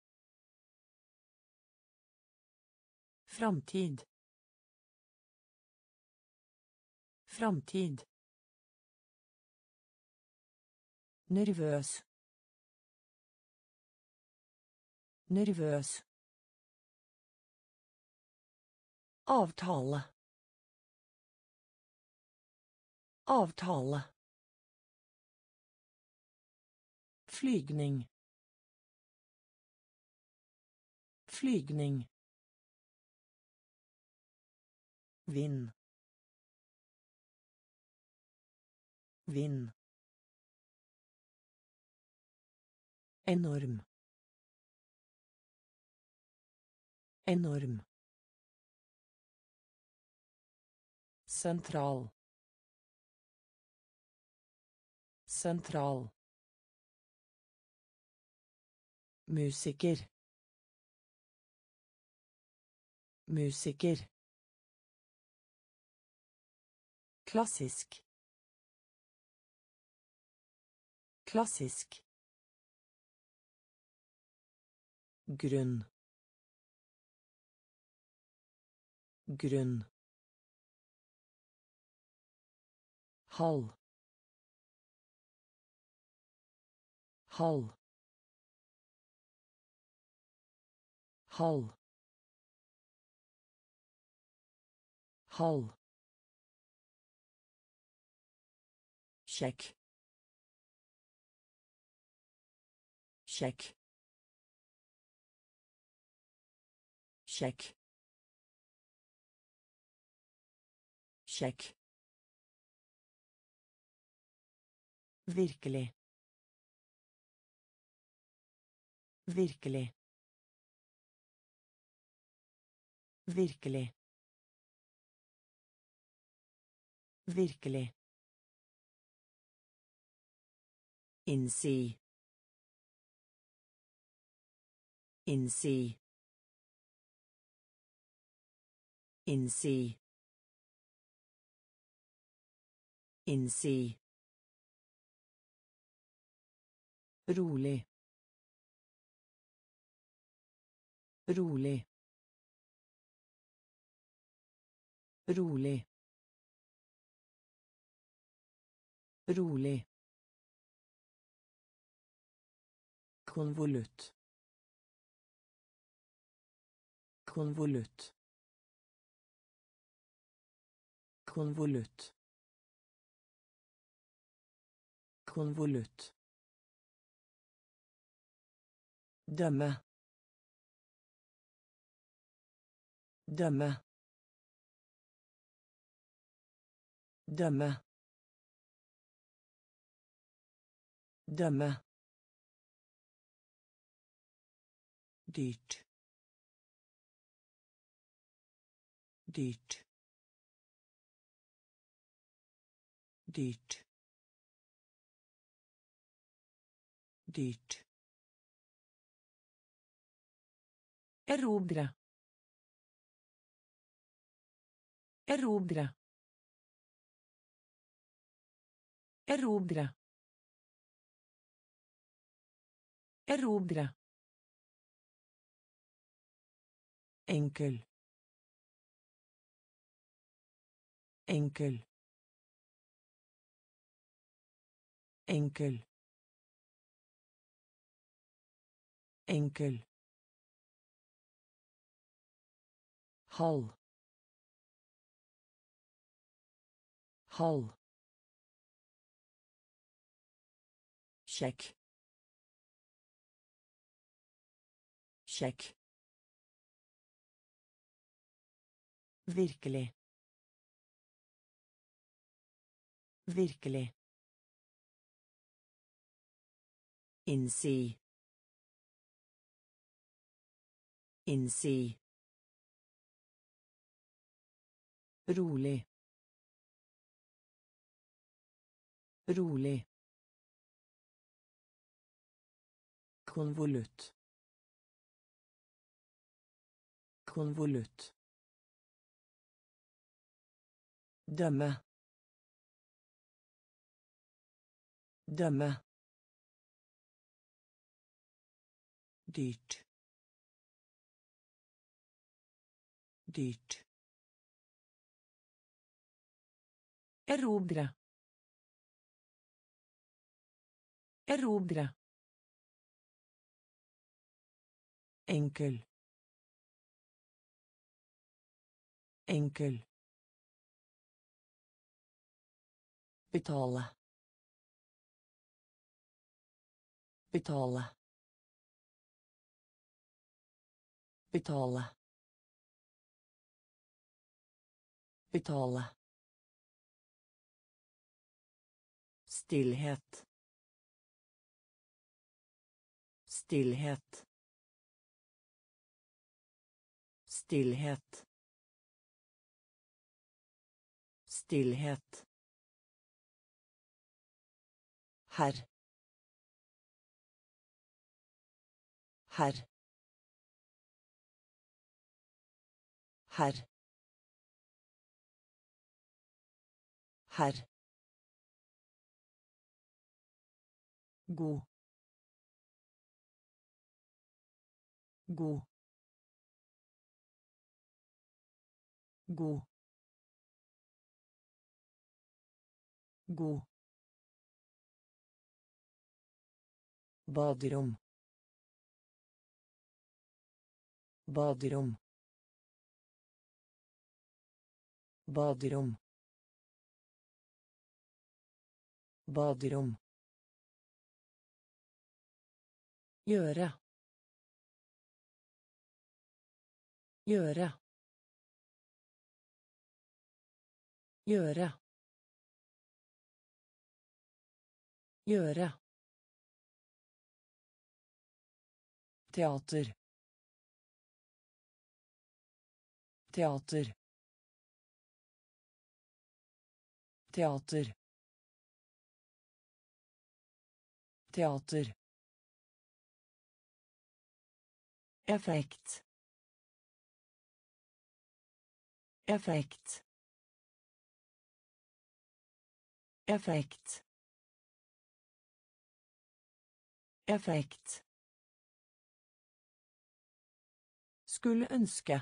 B: Framtid. Framtid. Nervøs. Nervøs. Avtale. Avtale.
A: Flygning. Flygning. Vind. Vind. Enorm. Enorm. Sentral. Sentral. Musiker. Musiker.
B: Klassisk klassisk
A: grunn grunn halv halv halv halv
B: sjekk sjekk sjekk sjekk virkelig. Virkelig. Virkelig. Virkelig Innsi. Innsi. Innsi. Innsi.
A: Rolig. Rolig. Rolig. Rolig. Konvolutt konvolutt konvolutt konvolutt dømme. Dømme. Dømme. Dømme dyrt. Dyrt. Dyrt. Dyrt. Erobre. Erobre. Erobre. Erobre enkel enkel enkel enkel. Halv halv sjekk sjekk Virkelig.
B: Virkelig. Innsi. Innsi. Rolig. Rolig. Konvolutt. Konvolutt. Dømme. Dømme. Dyrt. Dyrt. Erobre. Erobre. Enkel. Enkel. Betale. Betale. Betale. Betale. Stillhet. Stillhet. Stillhet. Stillhet. Herr. Herr. Herr. Herr. God. God. God. God. Baderom. Baderom. Baderom. Baderom. Gjøre. Gjøre. Gjøre. Gjøre. Teater. Teater. Teater. Teater. Effekt. Effekt. Effekt. Effekt. Skulle ønske.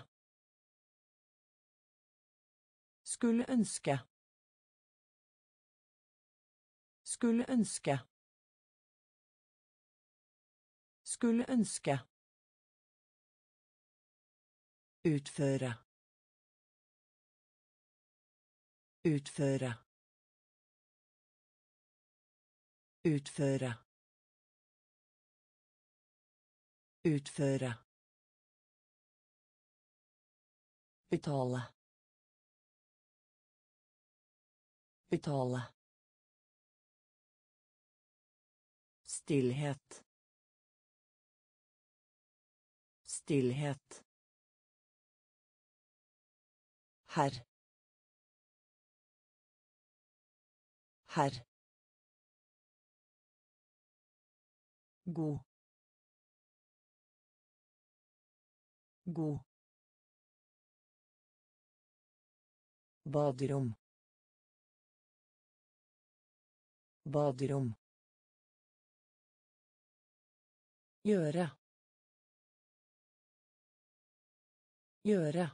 B: Skulle ønske. Skulle ønske. Skulle ønske. Utføre. Utføre. Utføre. Utføre. Betale. Betale. Stillhet. Stillhet. Herr. Herr. God. God. Baderom. Baderom. Gjøre. Gjøre.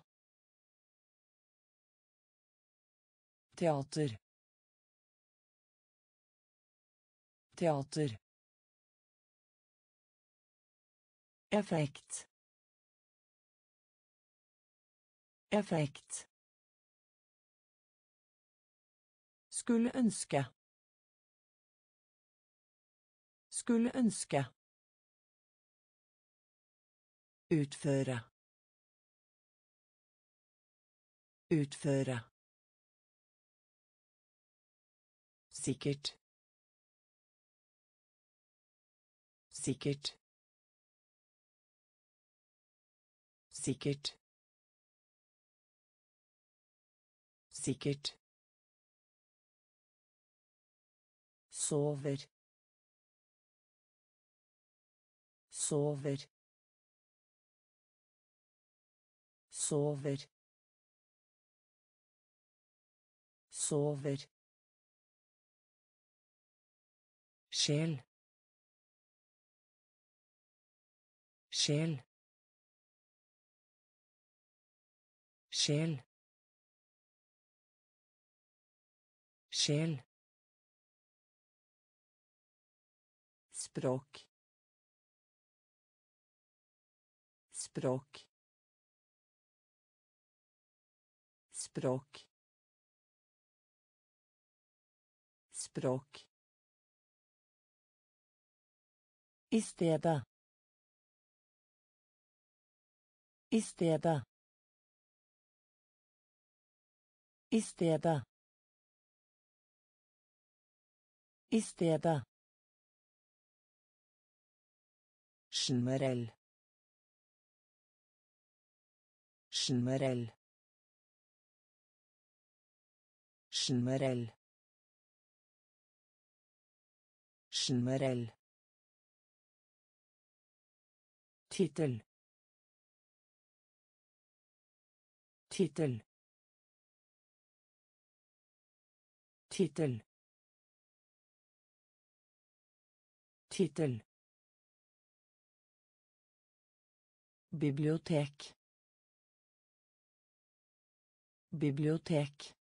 B: Teater. Teater. Effekt. Effekt. Skulle ønske. Skulle ønske. Utføre. Utføre. Sikkert. Sikkert. Sikkert. Sikkert. Sover. Sover. Sover. Sover. Sjel. Sjel. Sjel. Sjel. Språk. Språk. Språk. Språk. I stedet. I stedet. I stedet. I stedet. Generell. Generell. Generell. Generell. Tittel. Tittel. Tittel. Tittel. Bibliotek. Bibliotek.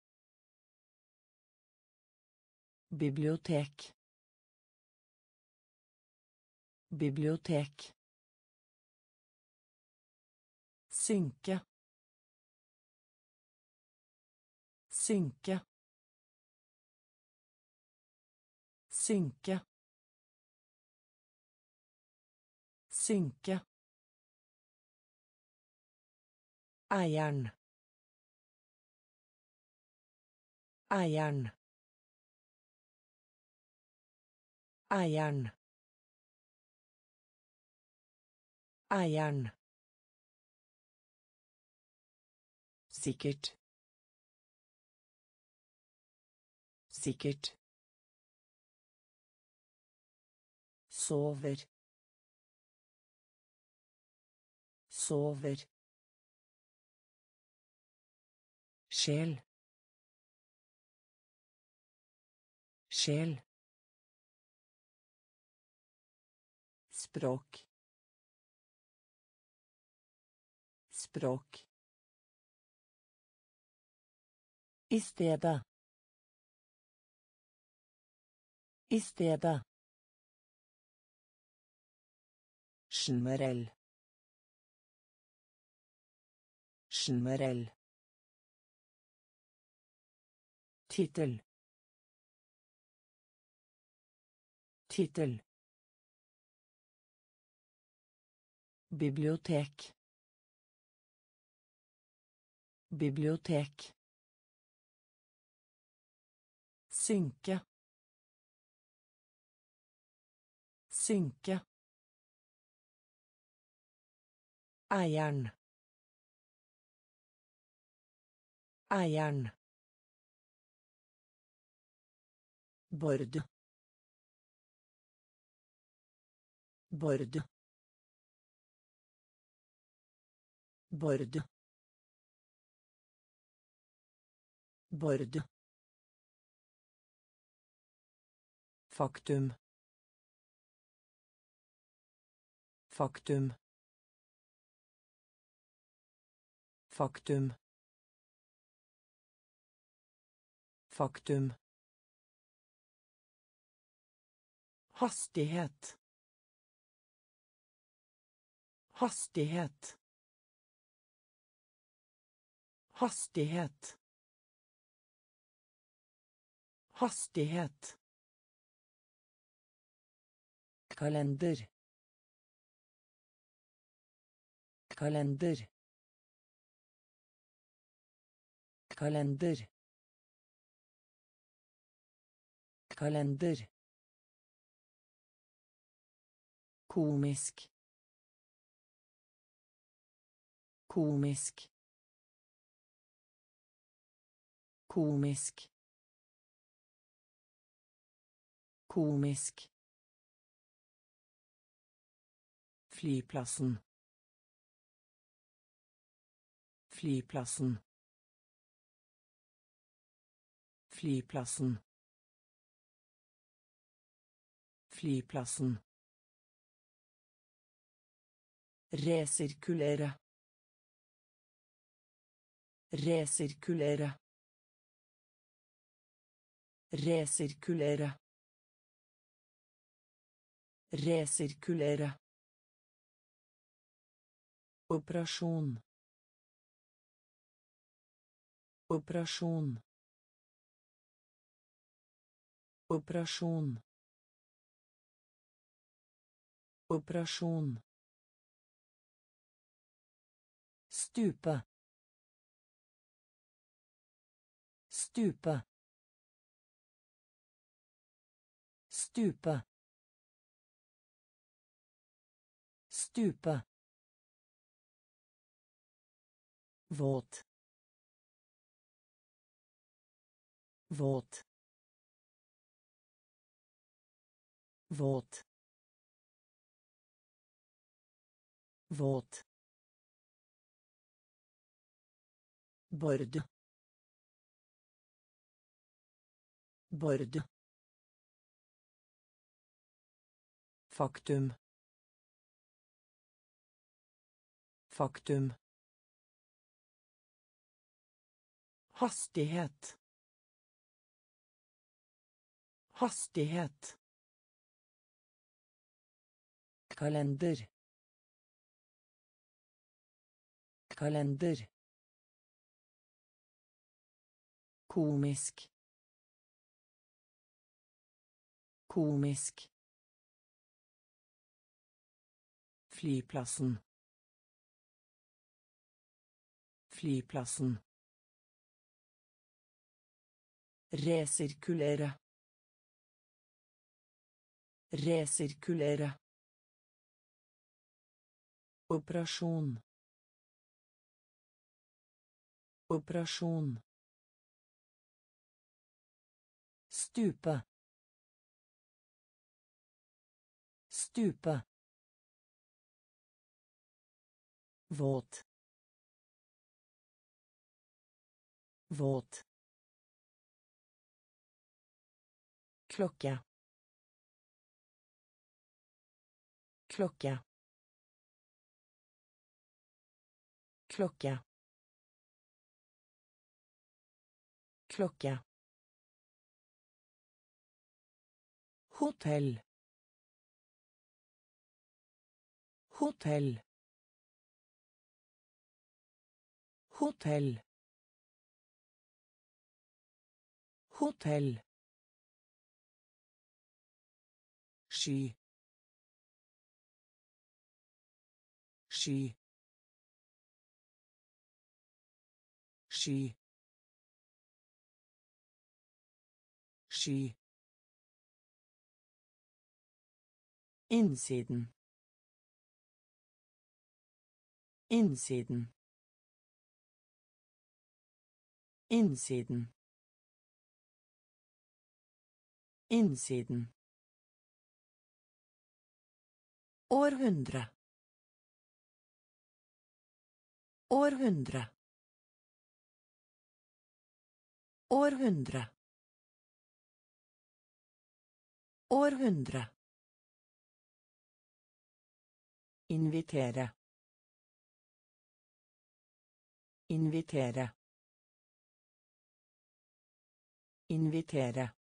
B: Bibliotek. Bibliotek. Synke. Synke. Synke. Synke. Eieren. Eieren. Eieren. Eieren. Sikkert. Sikkert. Sover. Sover. Sjel. Sjel. Språk. Språk. I stedet. I stedet. Generell. Generell. Tittel. Tittel. Bibliotek. Bibliotek. Synke. Synke. Eieren. Eieren. böldü böldü böldü böldü faktum. Faktum. Faktum. Faktum. Hastighet. Hastighet. Hastighet. Hastighet. kalender kalender kalender kalender komisk komisk komisk komisk Flyplassen. Flyplassen. Flyplassen. Flyplassen. Resirkulere. Resirkulere. Resirkulere. Resirkulere. Operasjon. Operasjon. Operasjon. Operasjon. Stupe. Stupe. Stupe. Stupe. Våt. Våt. Våt. Våt. Bord. Bord. Faktum. Faktum. Hastighet. Hastighet. Kalender. Kalender. Komisk. Komisk. Flyplassen. Flyplassen. Resirkulere. Resirkulere. Operasjon. Operasjon. Stupe. Stupe. Våt. Våt. klokke klokke klokke klokke hotell hotell hotell hotell sky sky sky sky Innsiden. Innsiden. Innsiden. Innsiden. Århundre. Århundre. Århundre. Århundre. Invitere. Invitere. Invitere.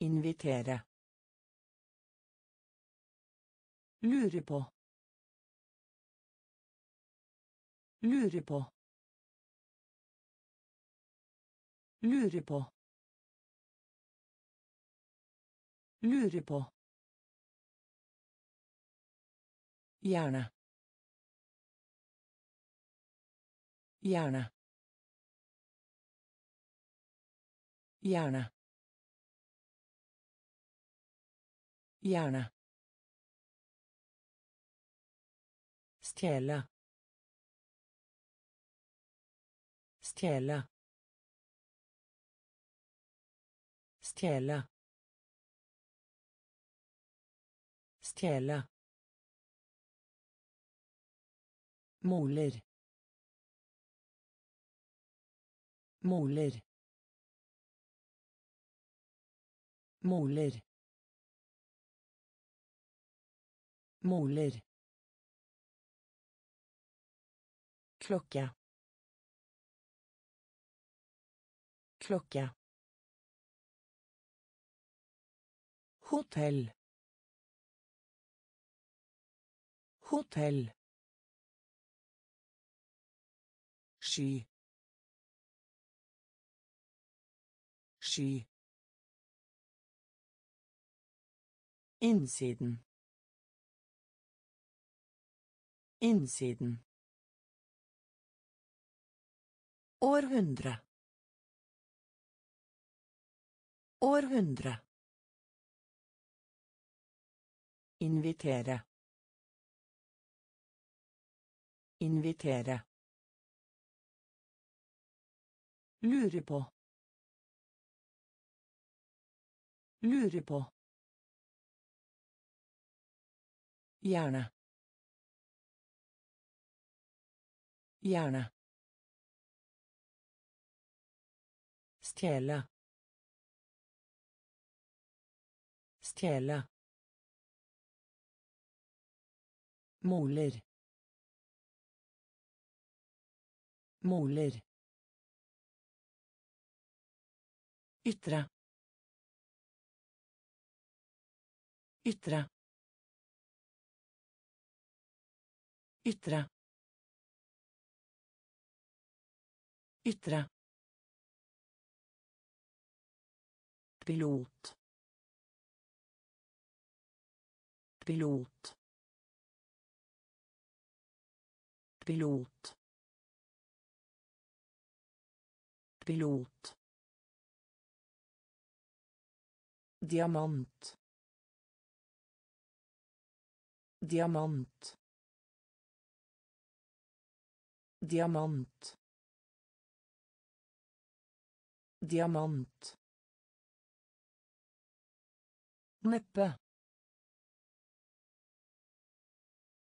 B: Invitere. Lure på. Lure på. Lure på. Lure på. Gjerne. Gjerne. Hjerne. Hjerne. Stjele. Stjele. Stjele. Stjele. Moler. Måler. Måler. Måler. klokke klokke hotell hotell sky sky innsiden innsiden Århundre. Århundre. Invitere. Invitere. Lure på. Lure på. Gjerne. Gjerne. Stjele. Stjele. Moler. Moler. Ytre. Ytre. Ytre. Ytre. pilot pilot pilot pilot Diamant. Diamant. Diamant. Diamant. Neppe.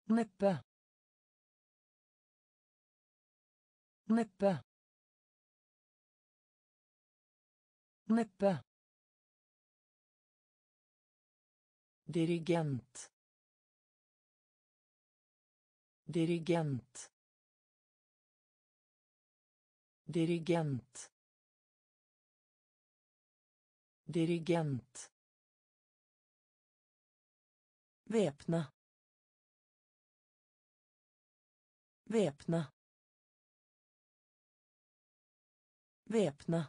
B: Neppe. Neppe. Neppe. Dirigent. Dirigent. Dirigent. Dirigent. Væpne. Væpne. Væpne.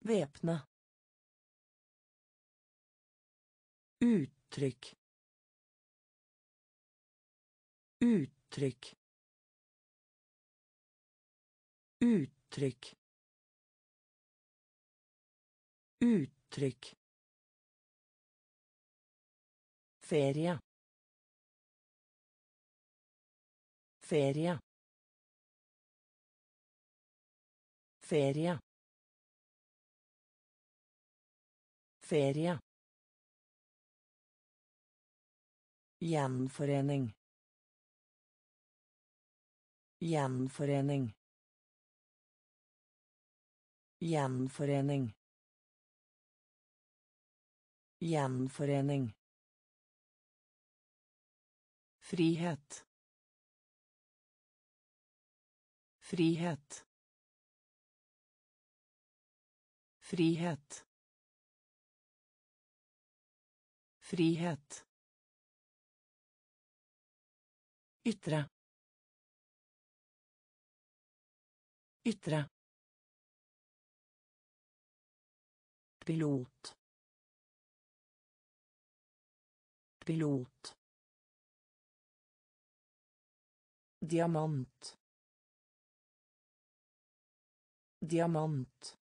B: Væpne. Uttrykk. Uttrykk. Uttrykk. Uttrykk. Ferie. Ferie. Ferie. Ferie. Gjenforening. Gjenforening. Gjenforening. Gjenforening. Frihet. Frihet. Frihet. Frihet. Ytre. Ytre. Pilot. Pilot. Diamant.
A: Diamant.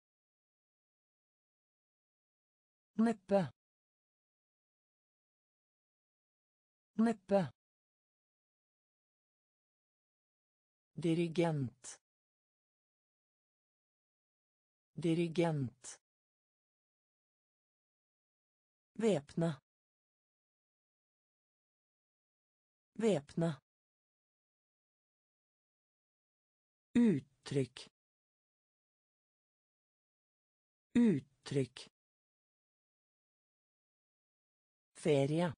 A: Neppe. Neppe. Dirigent. Dirigent. Væpne. Væpne. Uttrykk. Uttrykk. Ferie.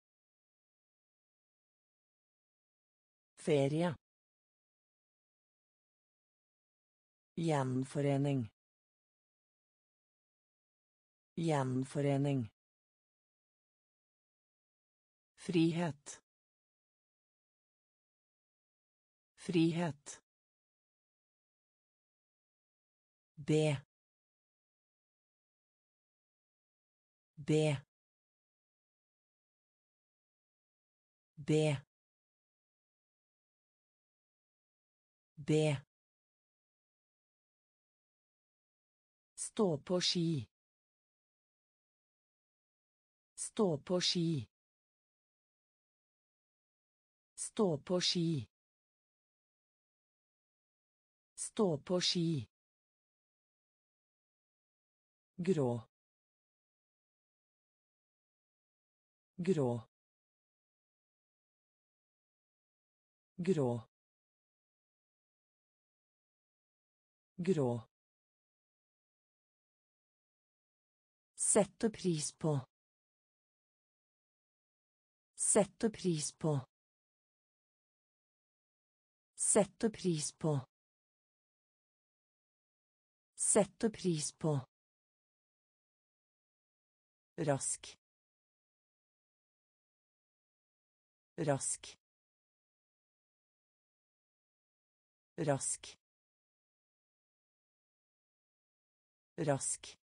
A: Ferie. Gjenforening. Gjenforening. Frihet. Frihet. B. B. B. B. Stå på ski. Stå på ski. Stå på ski. Stå på ski. Grå. Grå. Grå. Grå. Sette pris på. Sette pris på. Sette pris på. Sette pris på. Rask. Rask. Rask. Rask.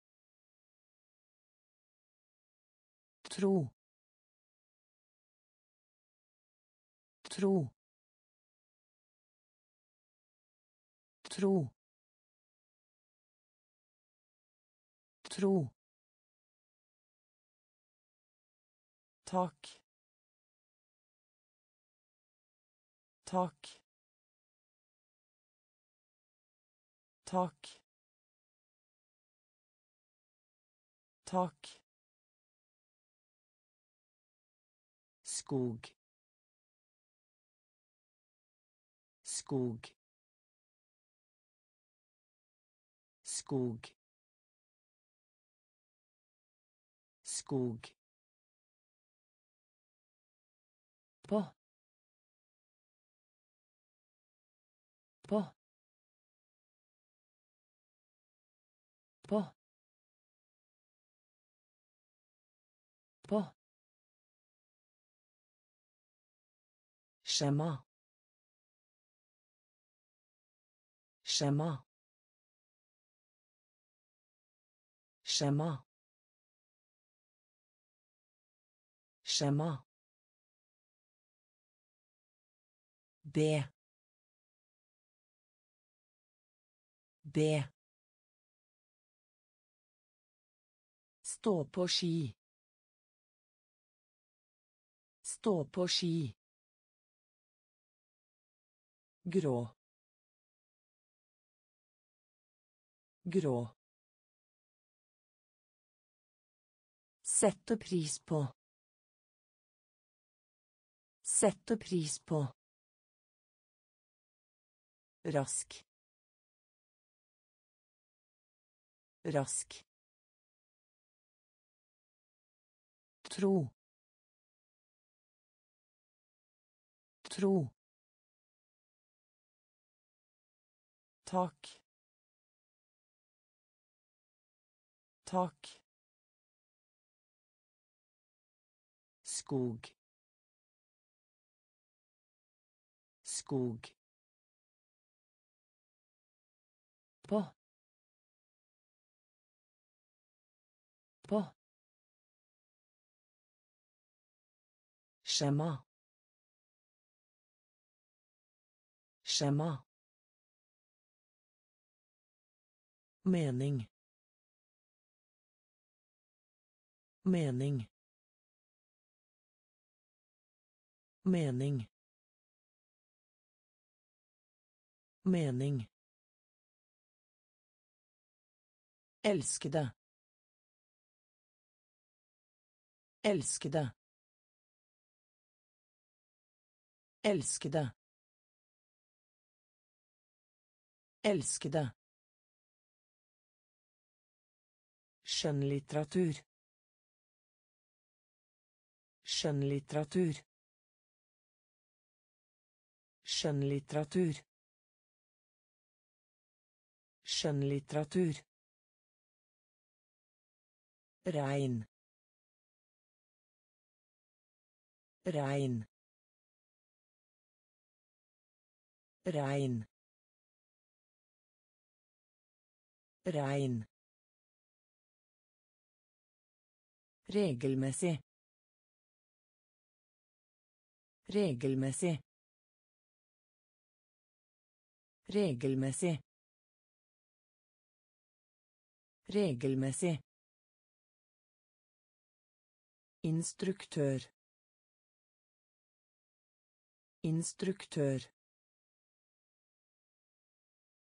A: Tro. Tro. Tro. Tro. Tak. Tak. Tak. Tak. Skog. Skog. Skog. Skog. På Skjema. Skjema. Skjema. Skjema. B. B. Stå på ski. Stå på ski. Grå. Grå. Sette pris på. Sette pris på. Rask. Rask. Tro. Tro. Tak. Tak. skog. Skog. På. På. Skjema skjema
B: mening mening mening mening Elskede. Elskede. Elskede. Elskede. Skjønnlitteratur. Skjønnlitteratur. Skjønnlitteratur. Skjønnlitteratur. Regn. Regn. Regn. Regn. Regelmessig. Regelmessig. Regelmessig. Regelmessig. Instruktør. Instruktør.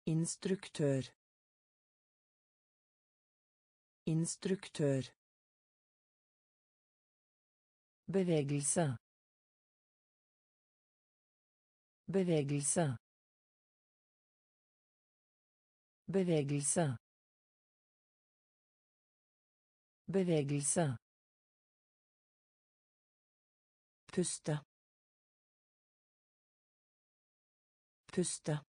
B: Instruktør. Instruktør. Bevegelse. Bevegelse. Bevegelse. Bevegelse. Puste. Puste.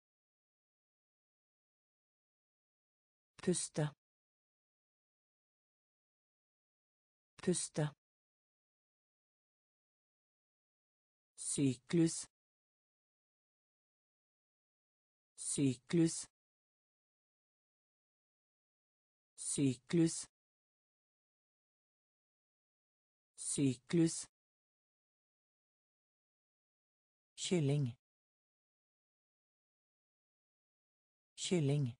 B: Puste. Puste. Syklus. Syklus. Syklus. Syklus. kylling kylling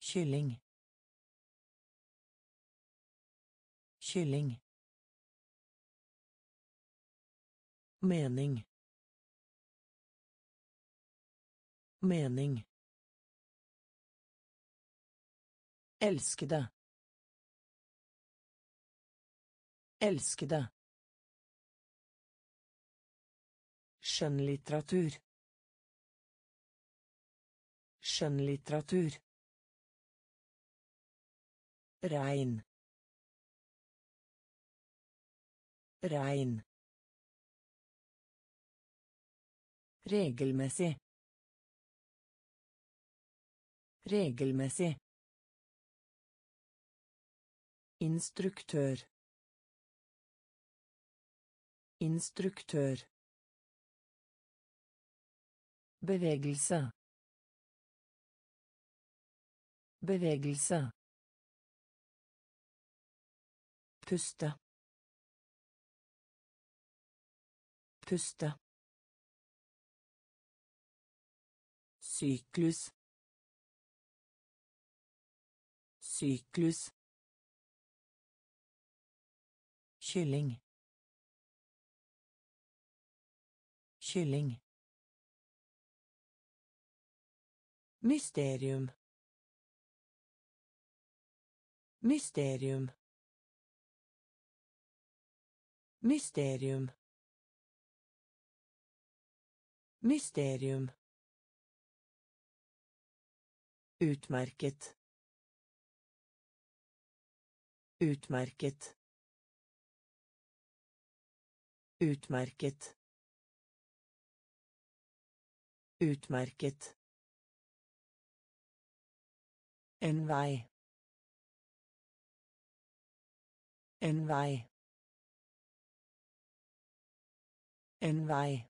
B: kylling kylling mening mening elskede elskede Skjønnlitteratur. Skjønnlitteratur. Regn. Regn. Regelmessig. Regelmessig. Instruktør. Instruktør. Bevegelse. Bevegelse. Puste. Puste. Syklus. Syklus. Kylling. Kylling. Mysterium. Mysterium. Mysterium. Mysterium. Utmerket. Utmerket. Utmerket. Utmerket. En vei. En vei. En vei.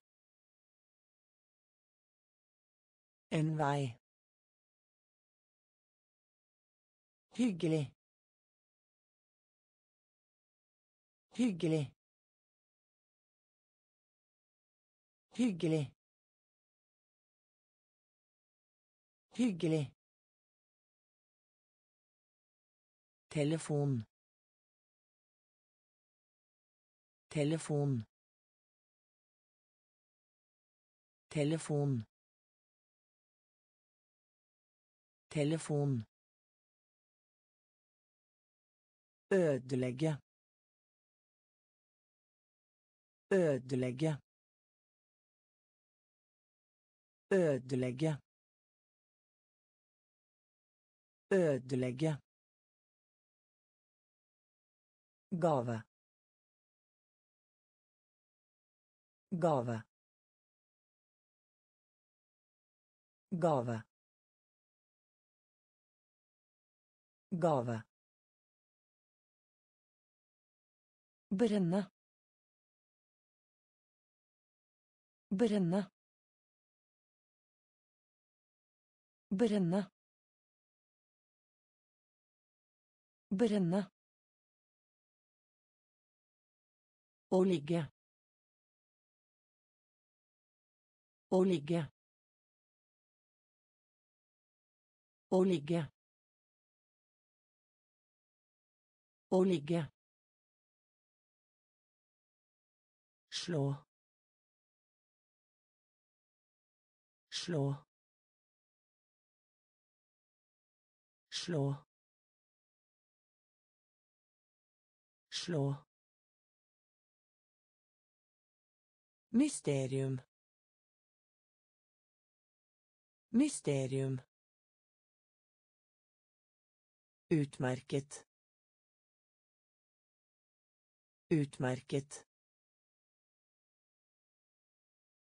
B: En vei. Hyggelig. Hyggelig. Hyggelig. Hyggelig. Telefon. Telefon. Telefon. Telefon. Ødelegge. Ødelegge. Ødelegge. Ødelegge. Gave. Gave. Gave. Gave. Brenne. Brenne. Brenne. Brenne. Å ligge. Å ligge. Slå slå slå slå Mysterium. Mysterium. Utmerket. Utmerket.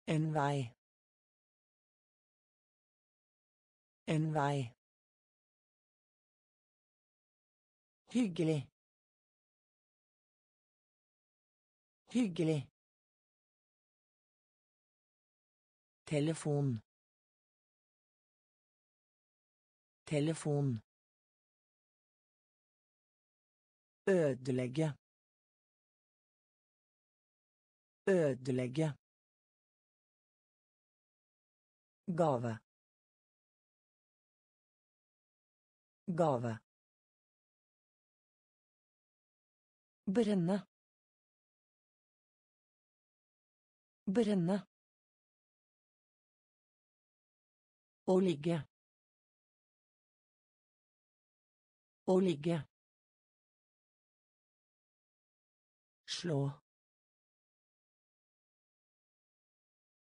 B: En vei. En vei. Hyggelig. Hyggelig. Telefon. Telefon. Ødelegge. Ødelegge. Gave. Gave. Brenne. Brenne. Å ligge. Å ligge. Slå.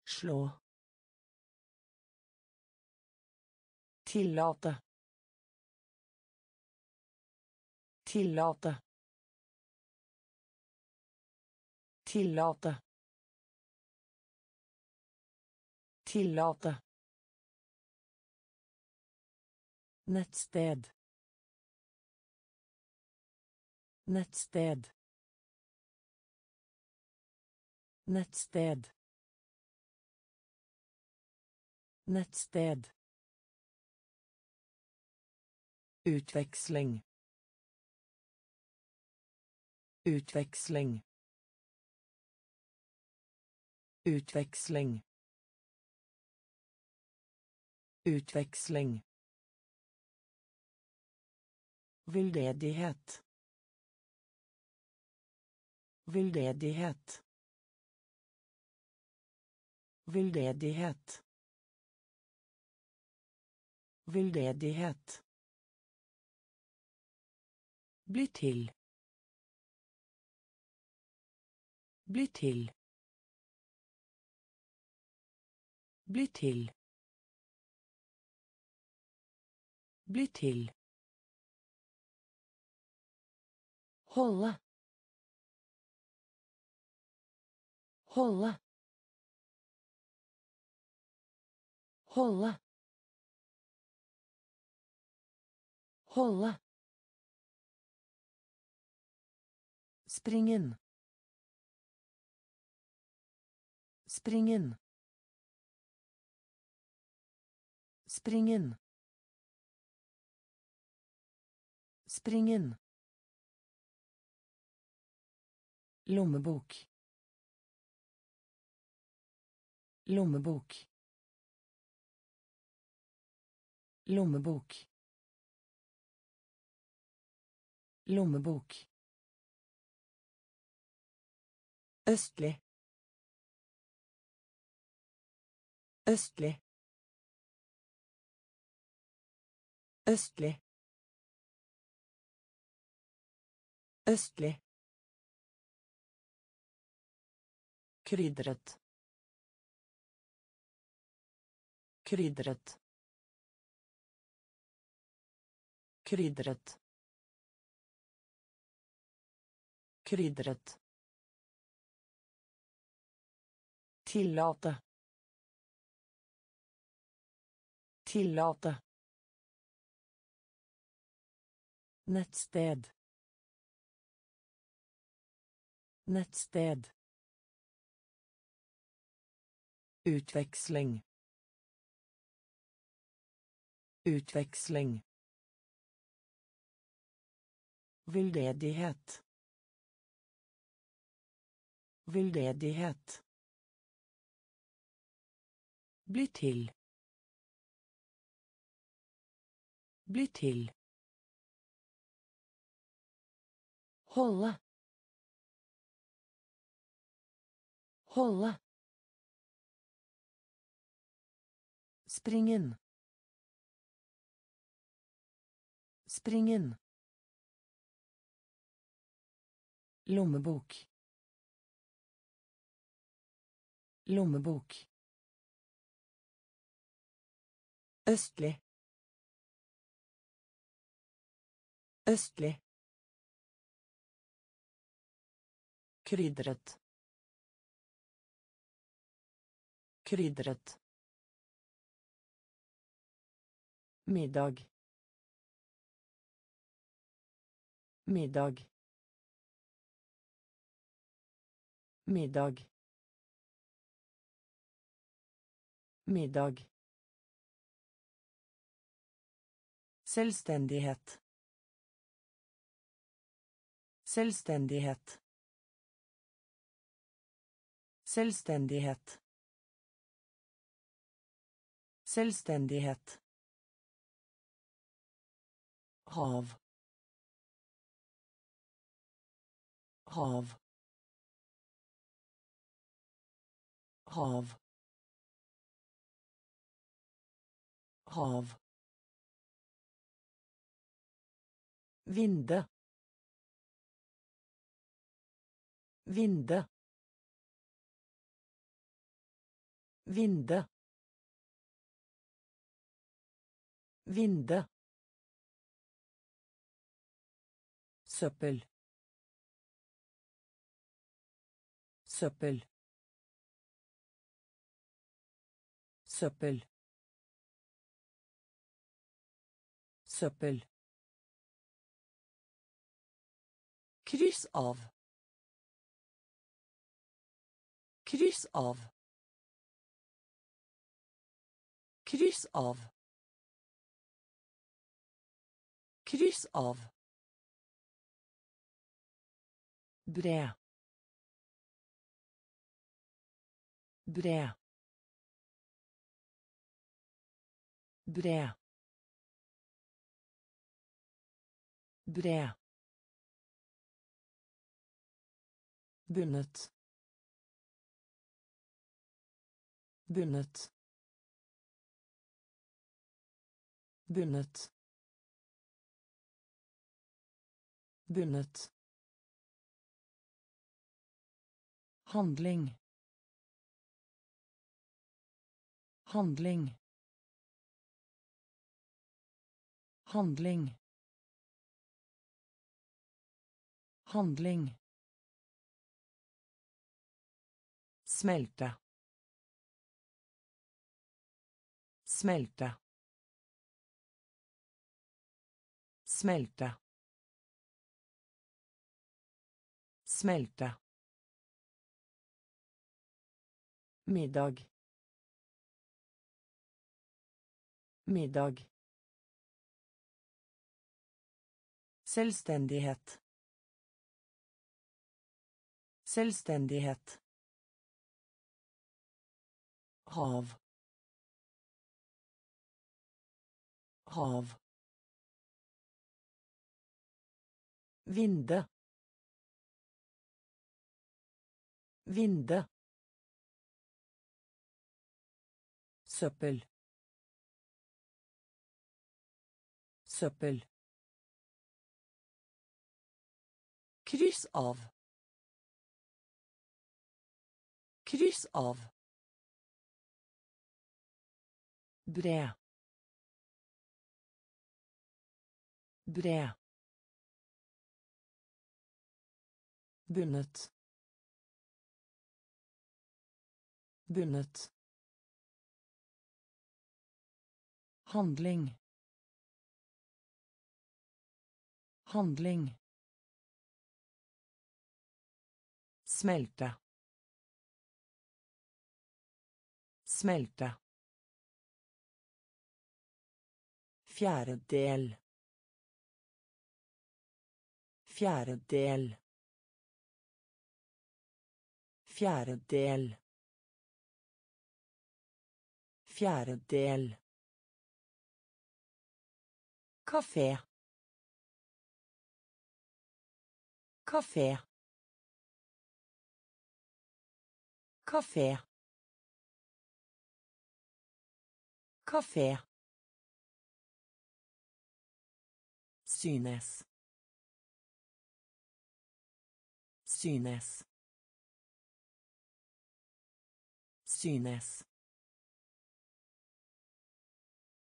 B: Slå. Tillate. Tillate. Tillate. Tillate. Nettsted. Nettsted. Nettsted. Nettsted. Utveksling. Utveksling. Utveksling. Utveksling. Veldedighet. Veldedighet. Veldedighet. Veldedighet. Bli til. Bli til. Bli til. Bli til. Holde. Holde. Holde. Holde. Springen. Springen. Springen. Springen. Lommebok. Lommebok. Lommebok. Lommebok. Østlig. Østlig. Østlig. Østlig. Krydret. Krydret. Krydret. Krydret. Tillate. Tillate. Nettsted. Nettsted. Utveksling. Utveksling. Veldedighet. Veldedighet. Bli til. Bli til. Holde. Holde. Springen. Springen. Lommebok. Lommebok. Østlig. Østlig. Krydret. Krydret. Middag. Middag. Middag. Middag. Selvstendighet. Selvstendighet. Selvstendighet. Selvstendighet. hav hav hav hav Vinde. Vinde. Vinde. Vinde. søppel søppel søppel søppel kryss av kryss av kryss av kryss av Bred. Bred. Bred. Bred. Bundet bundet bundet bundet Handling. Handling. Handling. Handling. Smelte. Smelte. Smelte. Smelte. Middag. Middag. Selvstendighet. Selvstendighet. Hav. hav Vinde. Vinde. Søppel. Søppel. Kryss av. Kryss av. Bred. Bred. bundet bundet handling. Handling. Smelte. Smelte Fjerdedel. Fjerdedel. Fjerdedel. Fjerdedel. Kafé. Kafé. Kafé. Kafé. Synes. Synes. Synes.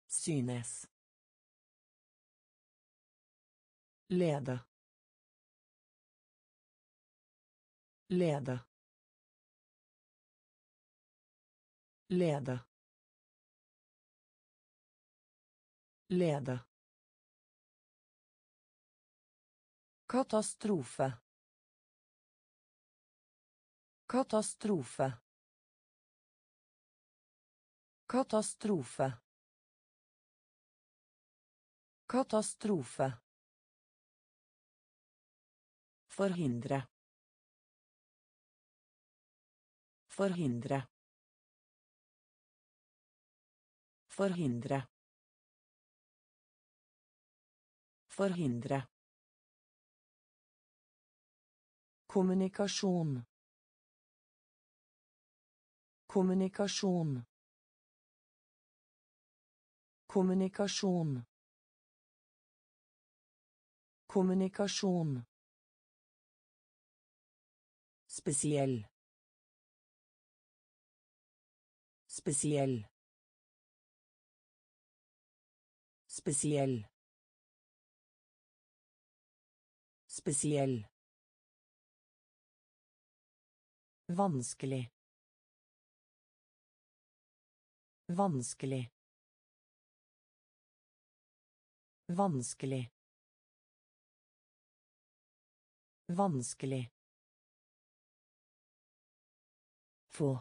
B: Synes. Lede. Lede. Lede. Lede. Katastrofe. Katastrofe. Katastrofe. Katastrofe. Forhindre. Forhindre. Forhindre. Forhindre. Kommunikasjon. Kommunikasjon. Kommunikasjon. Kommunikasjon. Spesiell. Spesiell. Spesiell. Spesiell. Vanskelig. Vanskelig. Vanskelig. Vanskelig. Få.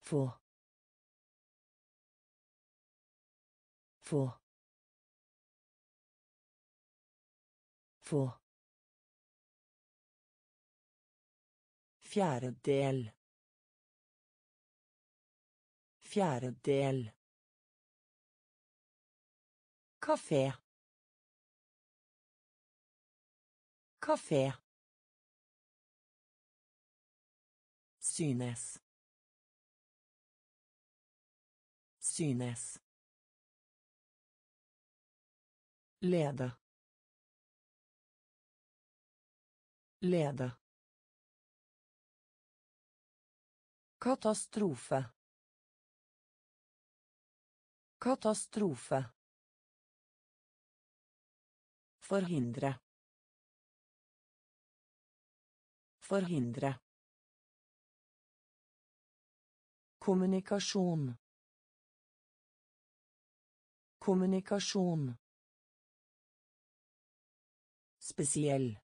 B: Få. Få. Få. Fjerdedel. Fjerdedel. Kafé. Synes. Lede. Katastrofe. Katastrofe. Forhindre. Forhindre. Kommunikasjon. Kommunikasjon. Spesiell.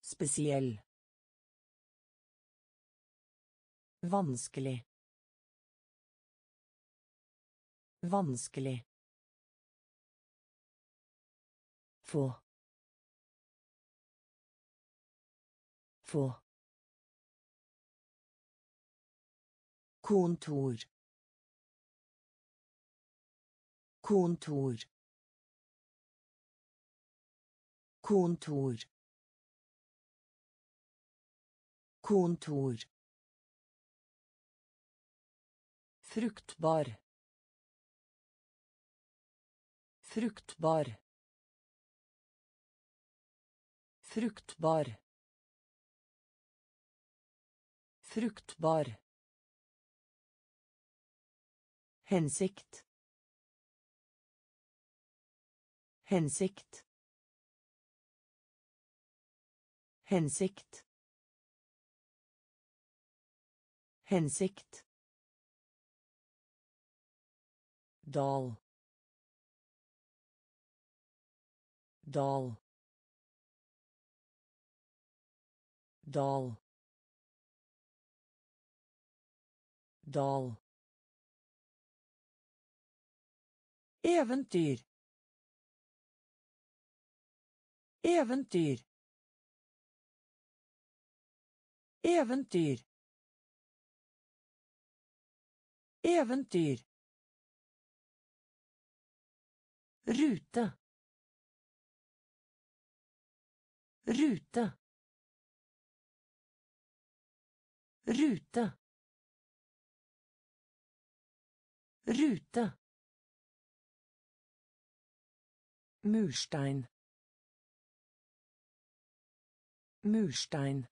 B: Spesiell. Vanskelig. Vanskelig. Få. Få. kontor kontor kontor kontor fruktbar. Fruktbar. Fruktbar. Fruktbar. Hensikt. Hensikt. Hensikt. Hensikt dal dal dal dal Eventyr. Eventyr. Eventyr. Eventyr. Rute. Rute. Rute. Rute. Murstein. Murstein.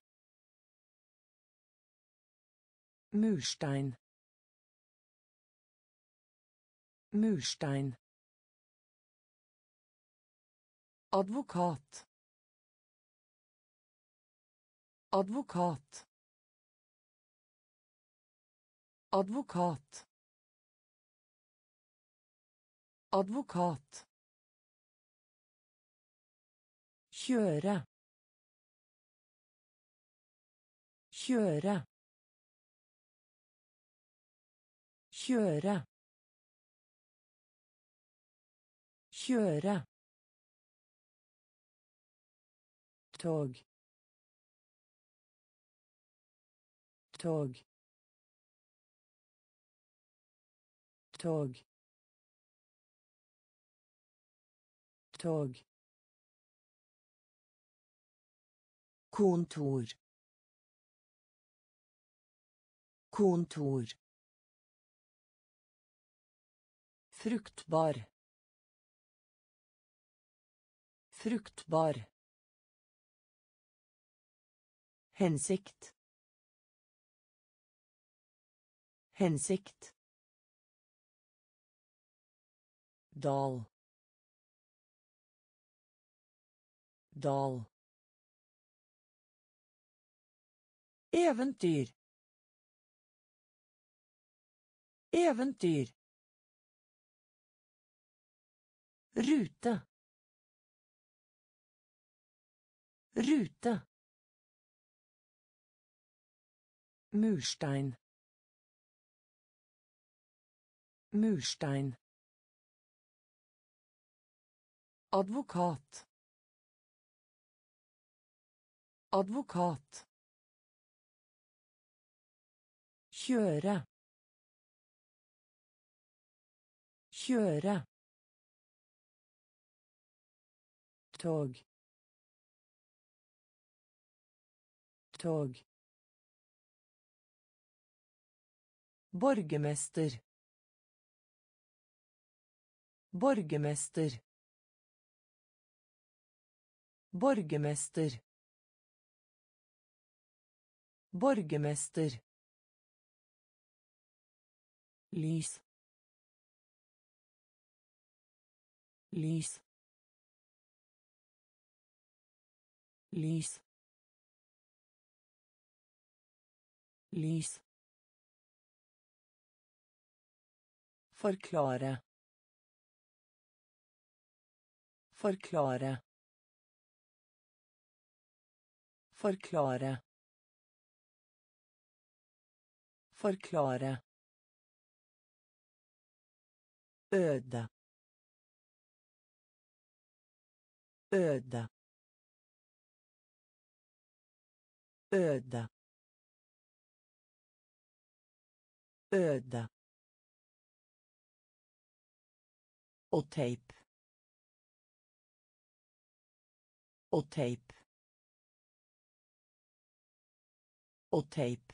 B: Murstein. Murstein. Advokat. Advokat. Advokat. Advokat. Kjøre. Kjøre. Kjøre. Kjøre. Tog. Tog. Tog. Tog. Kontor. Kontor. Fruktbar. Fruktbar hensikt hensikt dal dal Eventyr. Eventyr. Rute. Rute. Murstein. Murstein. Advokat. Advokat. Kjøre. Kjøre. Tog. Tog. Borgermester. Borgermester. Borgermester. Borgermester lys lys lys lys Forklare. Forklare. Forklare. Forklare. Øde. Øde. Øde. Øde. Og teip. Og teip. Og teip.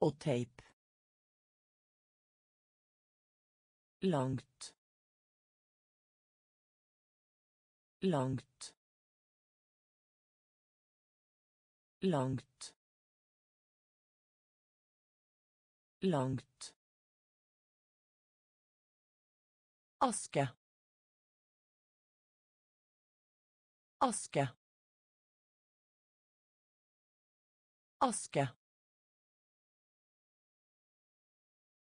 B: Og teip. Langt. Langt. Langt. Langt. Aske. Aske. Aske.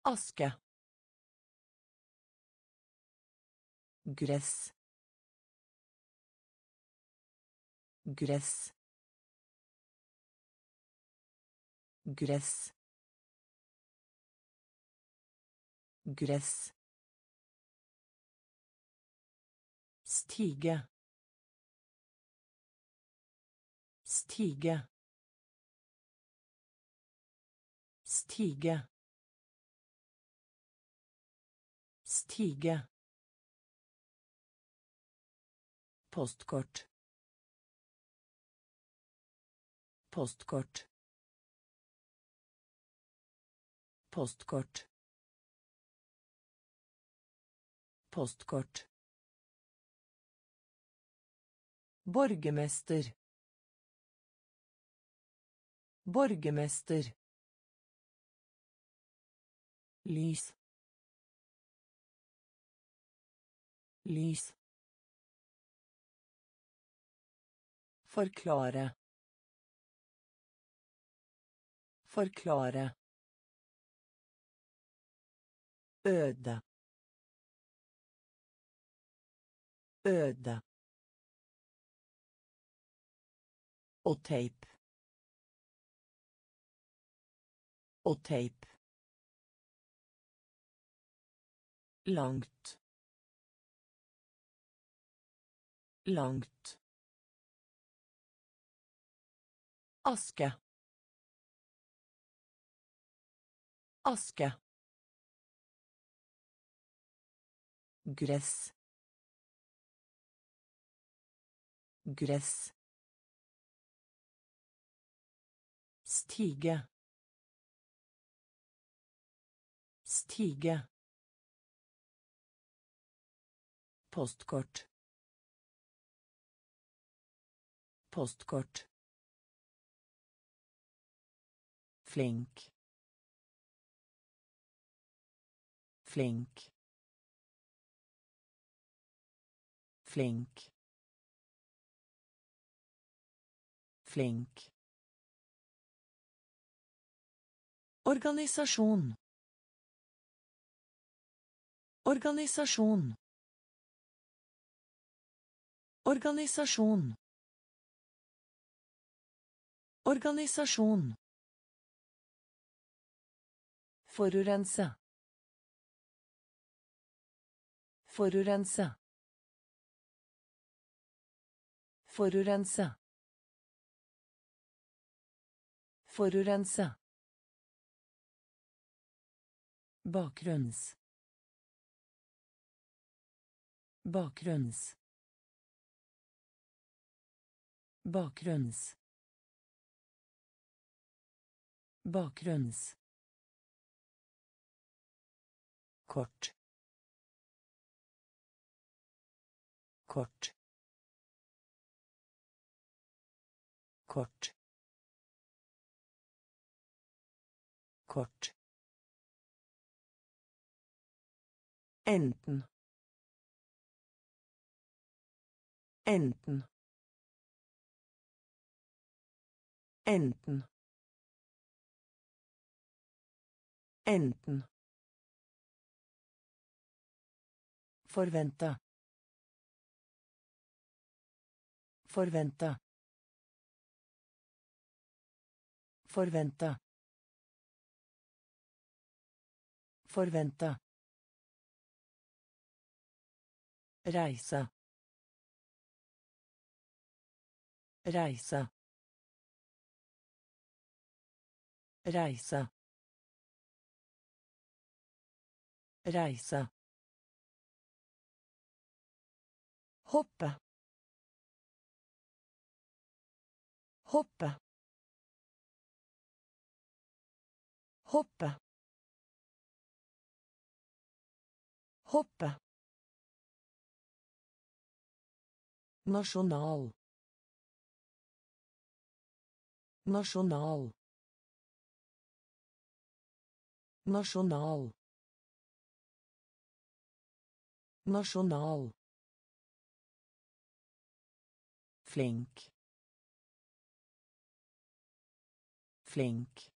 B: Aske. gress gress gress gress stige. Stige. Stige. Stige. Postkort. Postkort. Postkort. Postkort borgermester borgermester lys lys Forklare. Forklare. Øde. Øde. Og teip. Og teip. Langt. Langt. Aske. Aske. Gress. Gress. Stige. Stige. Postkort. Postkort. flink flink flink flink Organisasjon. Organisasjon. Organisasjon. Organisasjon. Forurense. Forurense. Forurense. Forurense. Bakgrunns. Bakgrunns. Bakgrunns. Bakgrunns. kort kort kort kort enten enten enten enten Forvente. Forvente. Forvente. Forvente. Reise. Reise. Reise. Reise. Hoppe. Hoppe. Hoppe. Hoppe. Nasjonal. Nasjonal. Nasjonal. Nasjonal. Flink. Flink.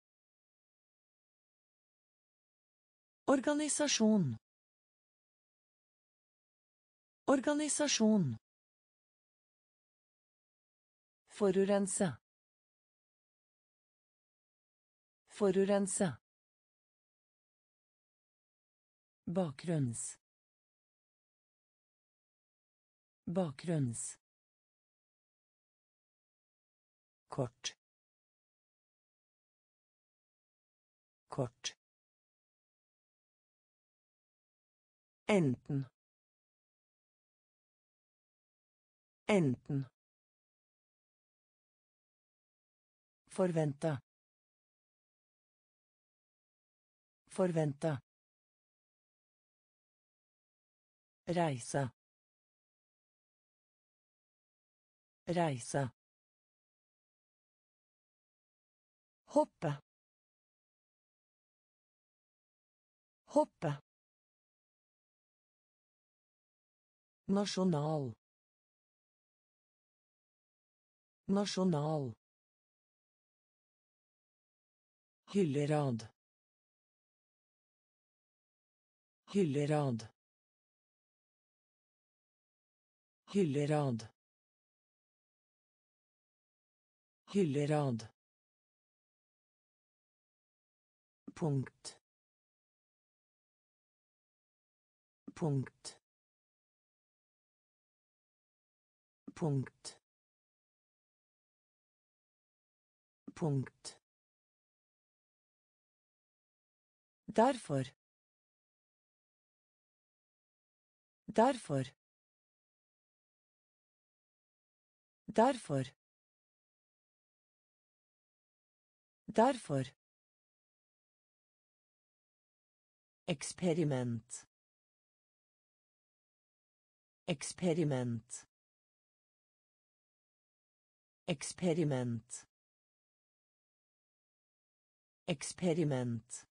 B: Organisasjon. Organisasjon. Forurense. Forurense. Bakgrunns. Bakgrunns. Kort. Kort. Enten. Enten. Forvente. Forvente. Reise. Reise. Hoppe. Hoppe. Nasjonal. Nasjonal. Hyllerad. Hyllerad. Hyllerad. Hyllerad. Punkt. Punkt. Punkt. Punkt. Derfor. Derfor. Derfor. Derfor. Eksperiment. Eksperiment. Eksperiment. Eksperiment.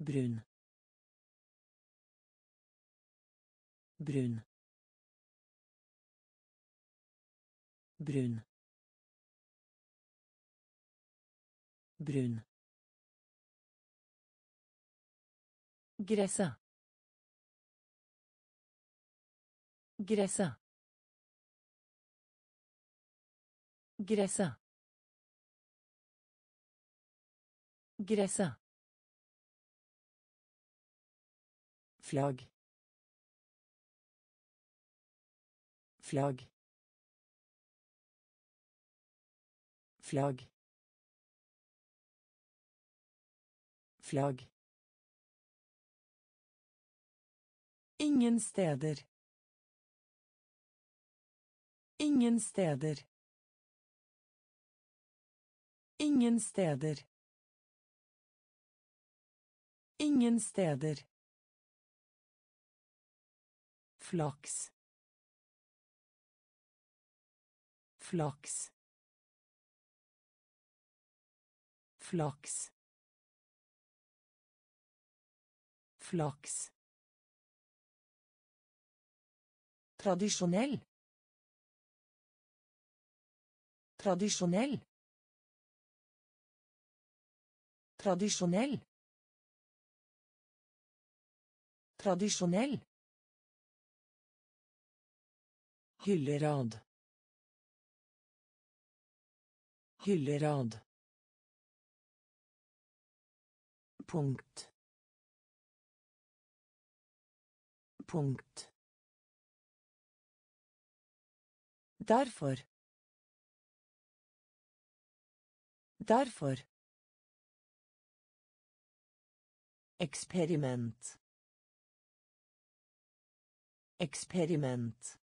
B: Brun. Brun. Brun. Brun. Gresset. Gresset. Gresset. Gresset. Flagg flagg flagg flagg Ingen steder. Ingen steder. Ingen steder. Ingen steder. Flaks. Flaks. Flaks. Flaks. Tradisjonell. Tradisjonell. Tradisjonell. Tradisjonell. Hyllerad. Hyllerad. Punkt. Punkt. Derfor. Derfor. Eksperiment. Eksperiment.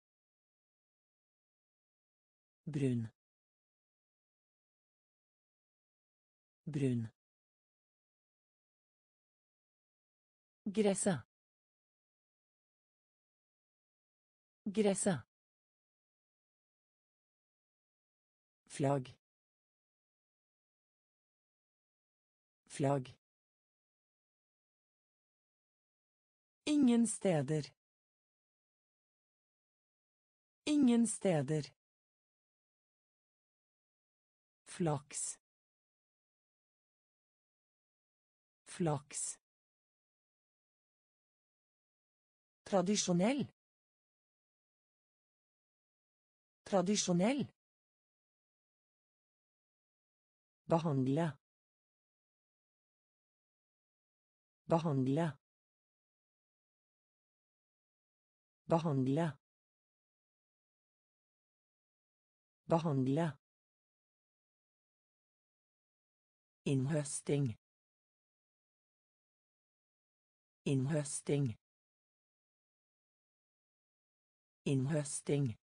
B: Brun. Brun. Gresset. Gresset. Flagg. Flagg. Ingen steder. Ingen steder. Flaks. Flaks. Tradisjonell. Tradisjonell. Behandle. Behandle. Behandle. Behandle. Innhøsting. Innhøsting. Innhøsting.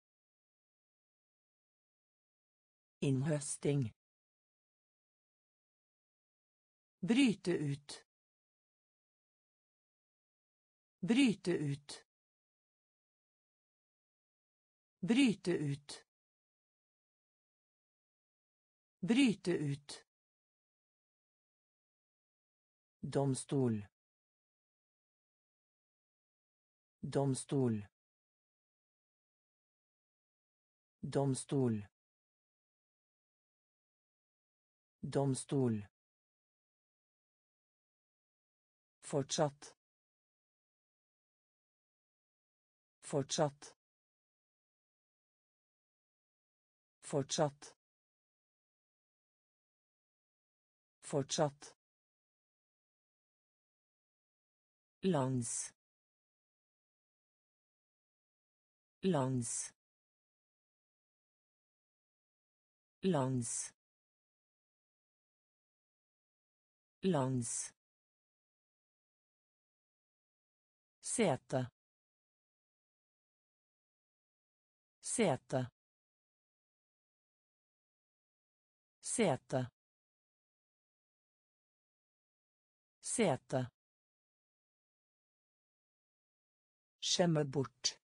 B: Innhøsting. Bryte ut. Bryte ut. Bryte ut. Bryte ut. Domstol. Domstol. Domstol. Domstol. Fortsatt. Fortsatt. Fortsatt. Fortsatt. Lons. Lons. Lons. Lons. Sete. Sete. Sete. Sete. Skjemme bort.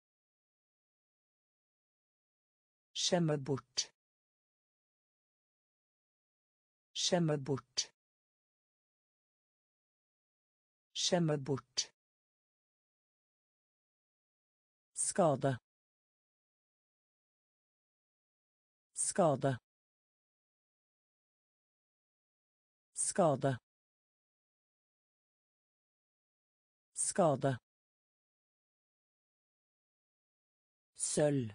B: Skjemme bort. Skjemme bort. Skjemme bort. Skade. Skade. Skade. Skade. Sølv.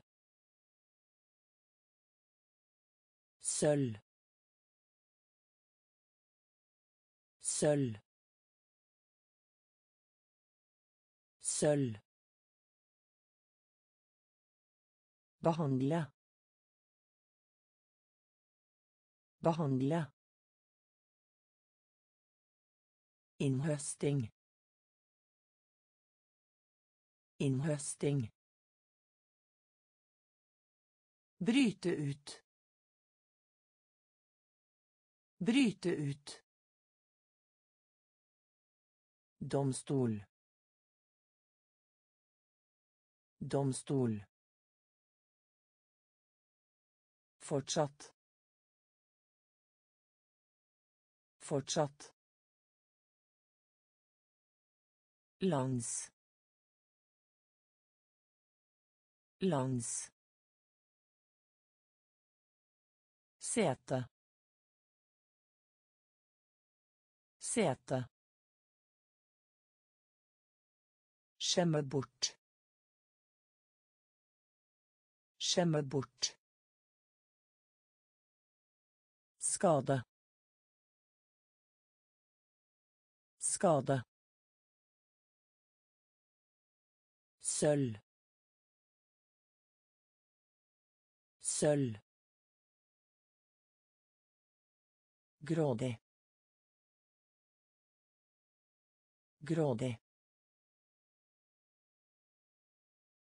B: Seul. Seul. Seul. Behandle. Behandle. Innhøsting. Innhøsting. Bryte ut. Bryte ut. Domstol. Domstol. Fortsatt. Fortsatt. Lands. Langs. Sete. Sete. Skjemme bort. Skjemme bort. Skade. Skade. Sølv. Sølv. Grådig. Grådig.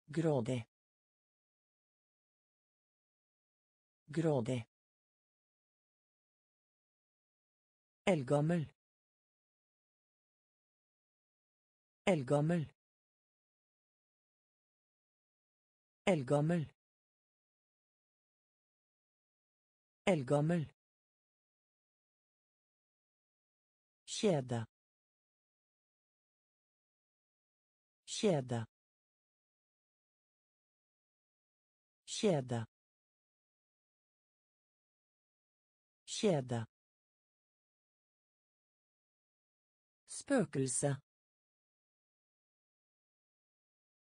B: Grådig. Grådig. Eldgammel. Eldgammel. Eldgammel. Eldgammel. Kjede. Kjede. Kjede. Kjede. Spøkelse.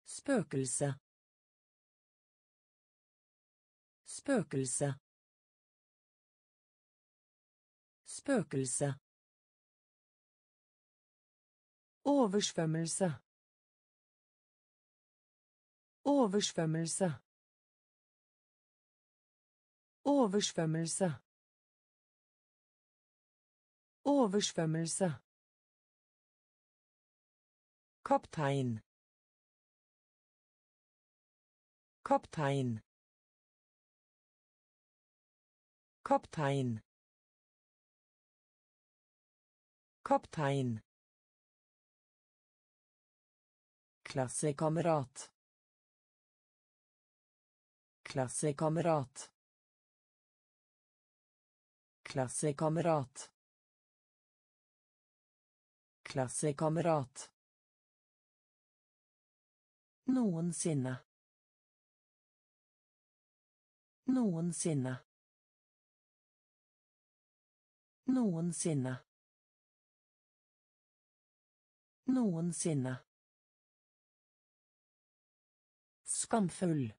B: Spøkelse. Spøkelse. Spøkelse. Oversvømmelse. Oversvømmelse. Oversvømmelse. Oversvømmelse. Kaptein. Kaptein. Kaptein. Kaptein. Klassekamerat. Klassekamerat. Klassekamerat. Klassekamerat. Noensinne. Noensinne. Noensinne. Noensinne. Skamfull.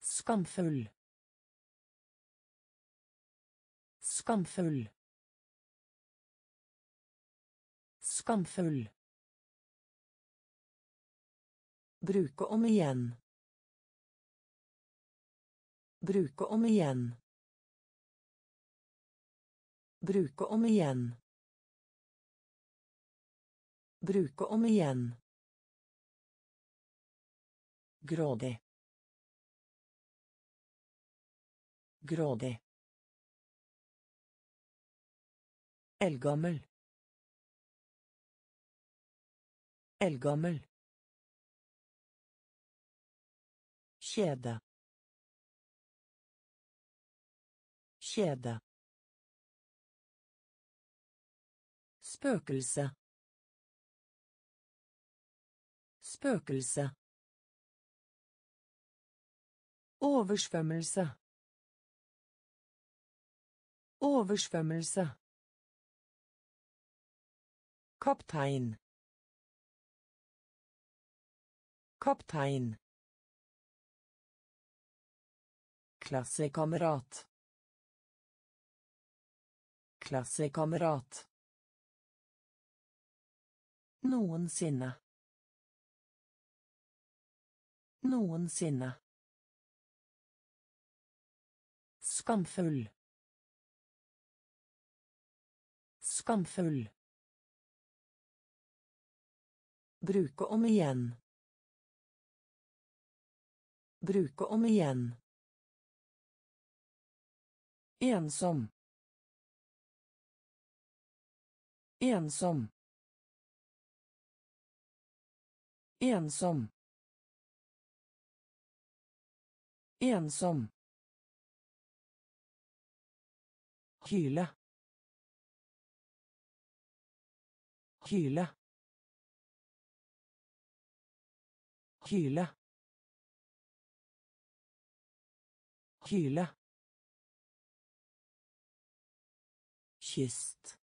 B: Skamfull. Skamfull. Skamfull. Bruke om igjen. Bruke om igjen. Bruke om igjen. Bruke om igjen. Grådig. Grådig. Eldgammel. Eldgammel. Kjede. Kjede. Spøkelse. Spøkelse. Oversvømmelse. Oversvømmelse. Kaptein. Kaptein. Klassekamerat. Klassekamerat. Noensinne. Noensinne. Skamfull. Skamfull. Bruke om igjen. Bruke om igjen. Ensom. Ensom. Ensom. Ensom. Hyle. Hyle. Hyle. Hyle. kyst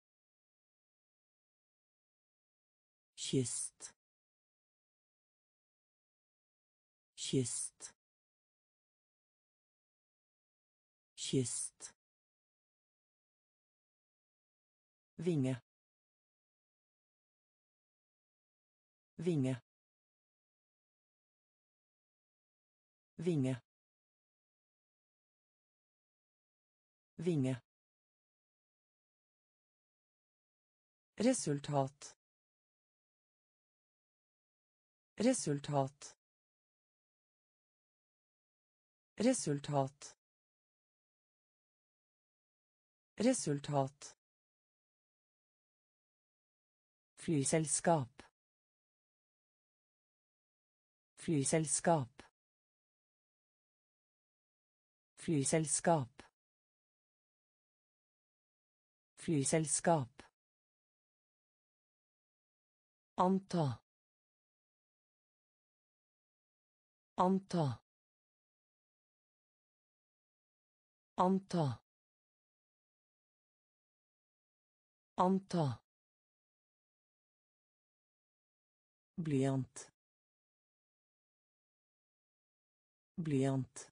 B: kyst kyst kyst vinge vinge vinge Vinge.
A: Resultat. Resultat. Resultat. Resultat.
B: Flyselskap. Flyselskap. Flyselskap. Flyselskap. Anta. Anta. Anta. Anta. Blyant. Blyant.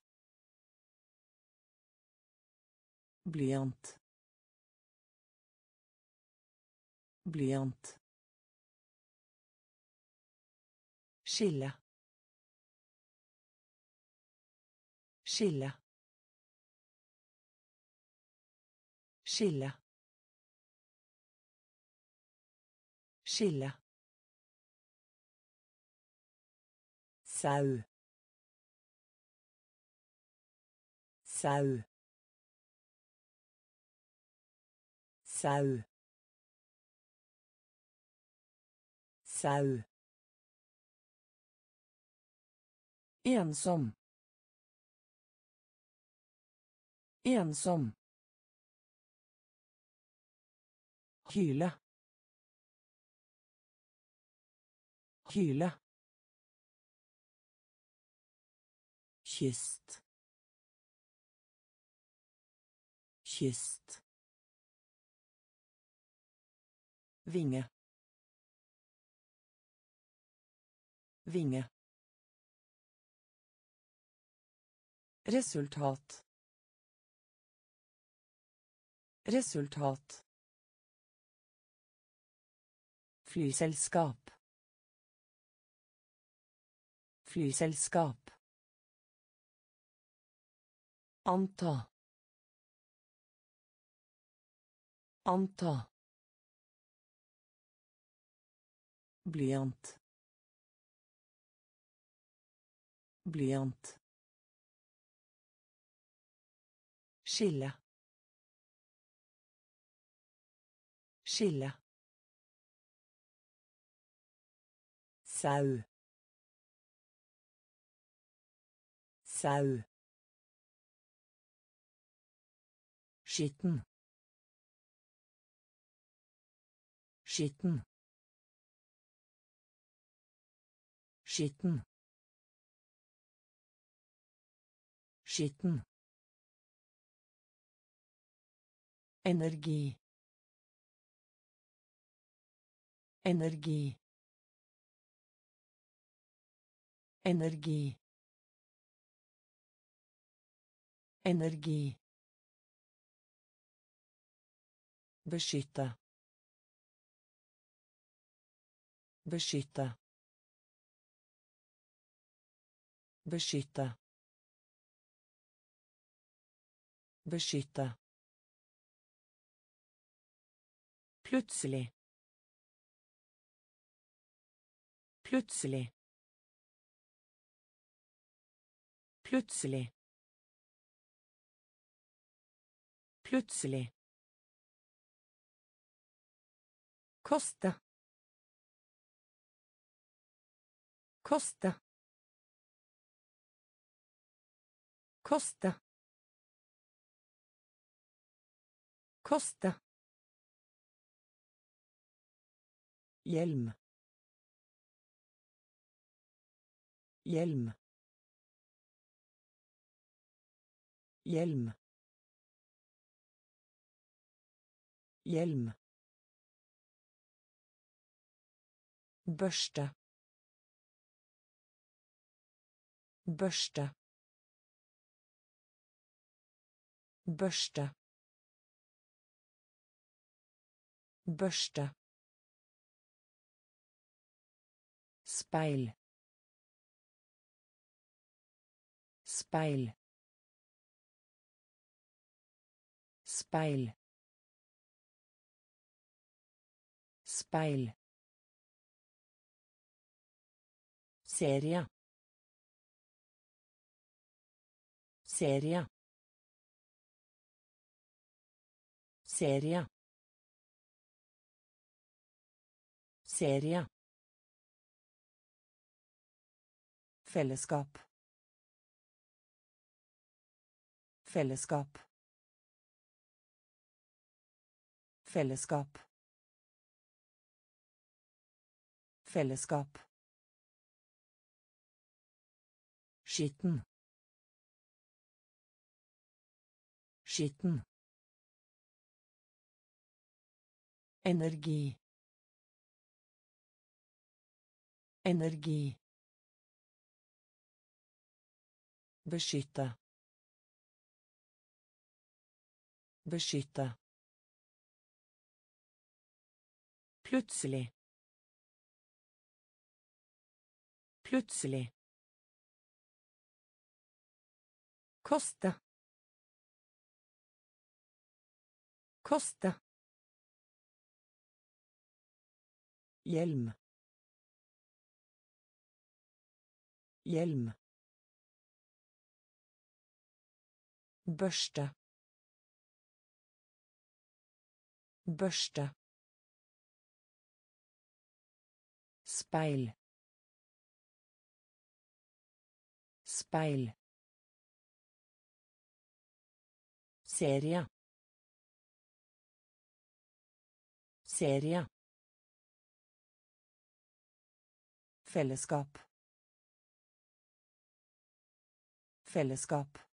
B: Blyant. Blyant. Skille. Skille. Skille. Skille. Sau. Sau. Sau. Sau. Ensom. Ensom. Hyle. Hyle. Kyst kyst vinge vinge
A: Resultat. Resultat.
B: Flyselskap. Flyselskap. Anta. Anta. Blyant. Blyant. Skille. Skille. Sau. Sau. Skitten. Skitten. Skitten. Skitten. Energi. Energi. Energi. Energi. Beskytte. Beskytte. Beskytte. Beskytte. Plutselig. Plutselig. Plutselig. Plutselig. Koste. Koste. Koste. Koste. Hjelm. Hjelm. Hjelm. Hjelm. Børste. Børste. Børste. Børste. Speil. Speil. speil speil
A: Seria. Seria. Seria. Seria. Fellesskap. Fellesskap. Fellesskap. Fellesskap. Skitten. Skitten. Energi. Energi. Beskytte. Beskytte. Plutselig. Plutselig. Koste. Koste. Hjelm. Hjelm. Børste. Børste. Speil. Speil. Seria. Seria. Fellesskap. Fellesskap.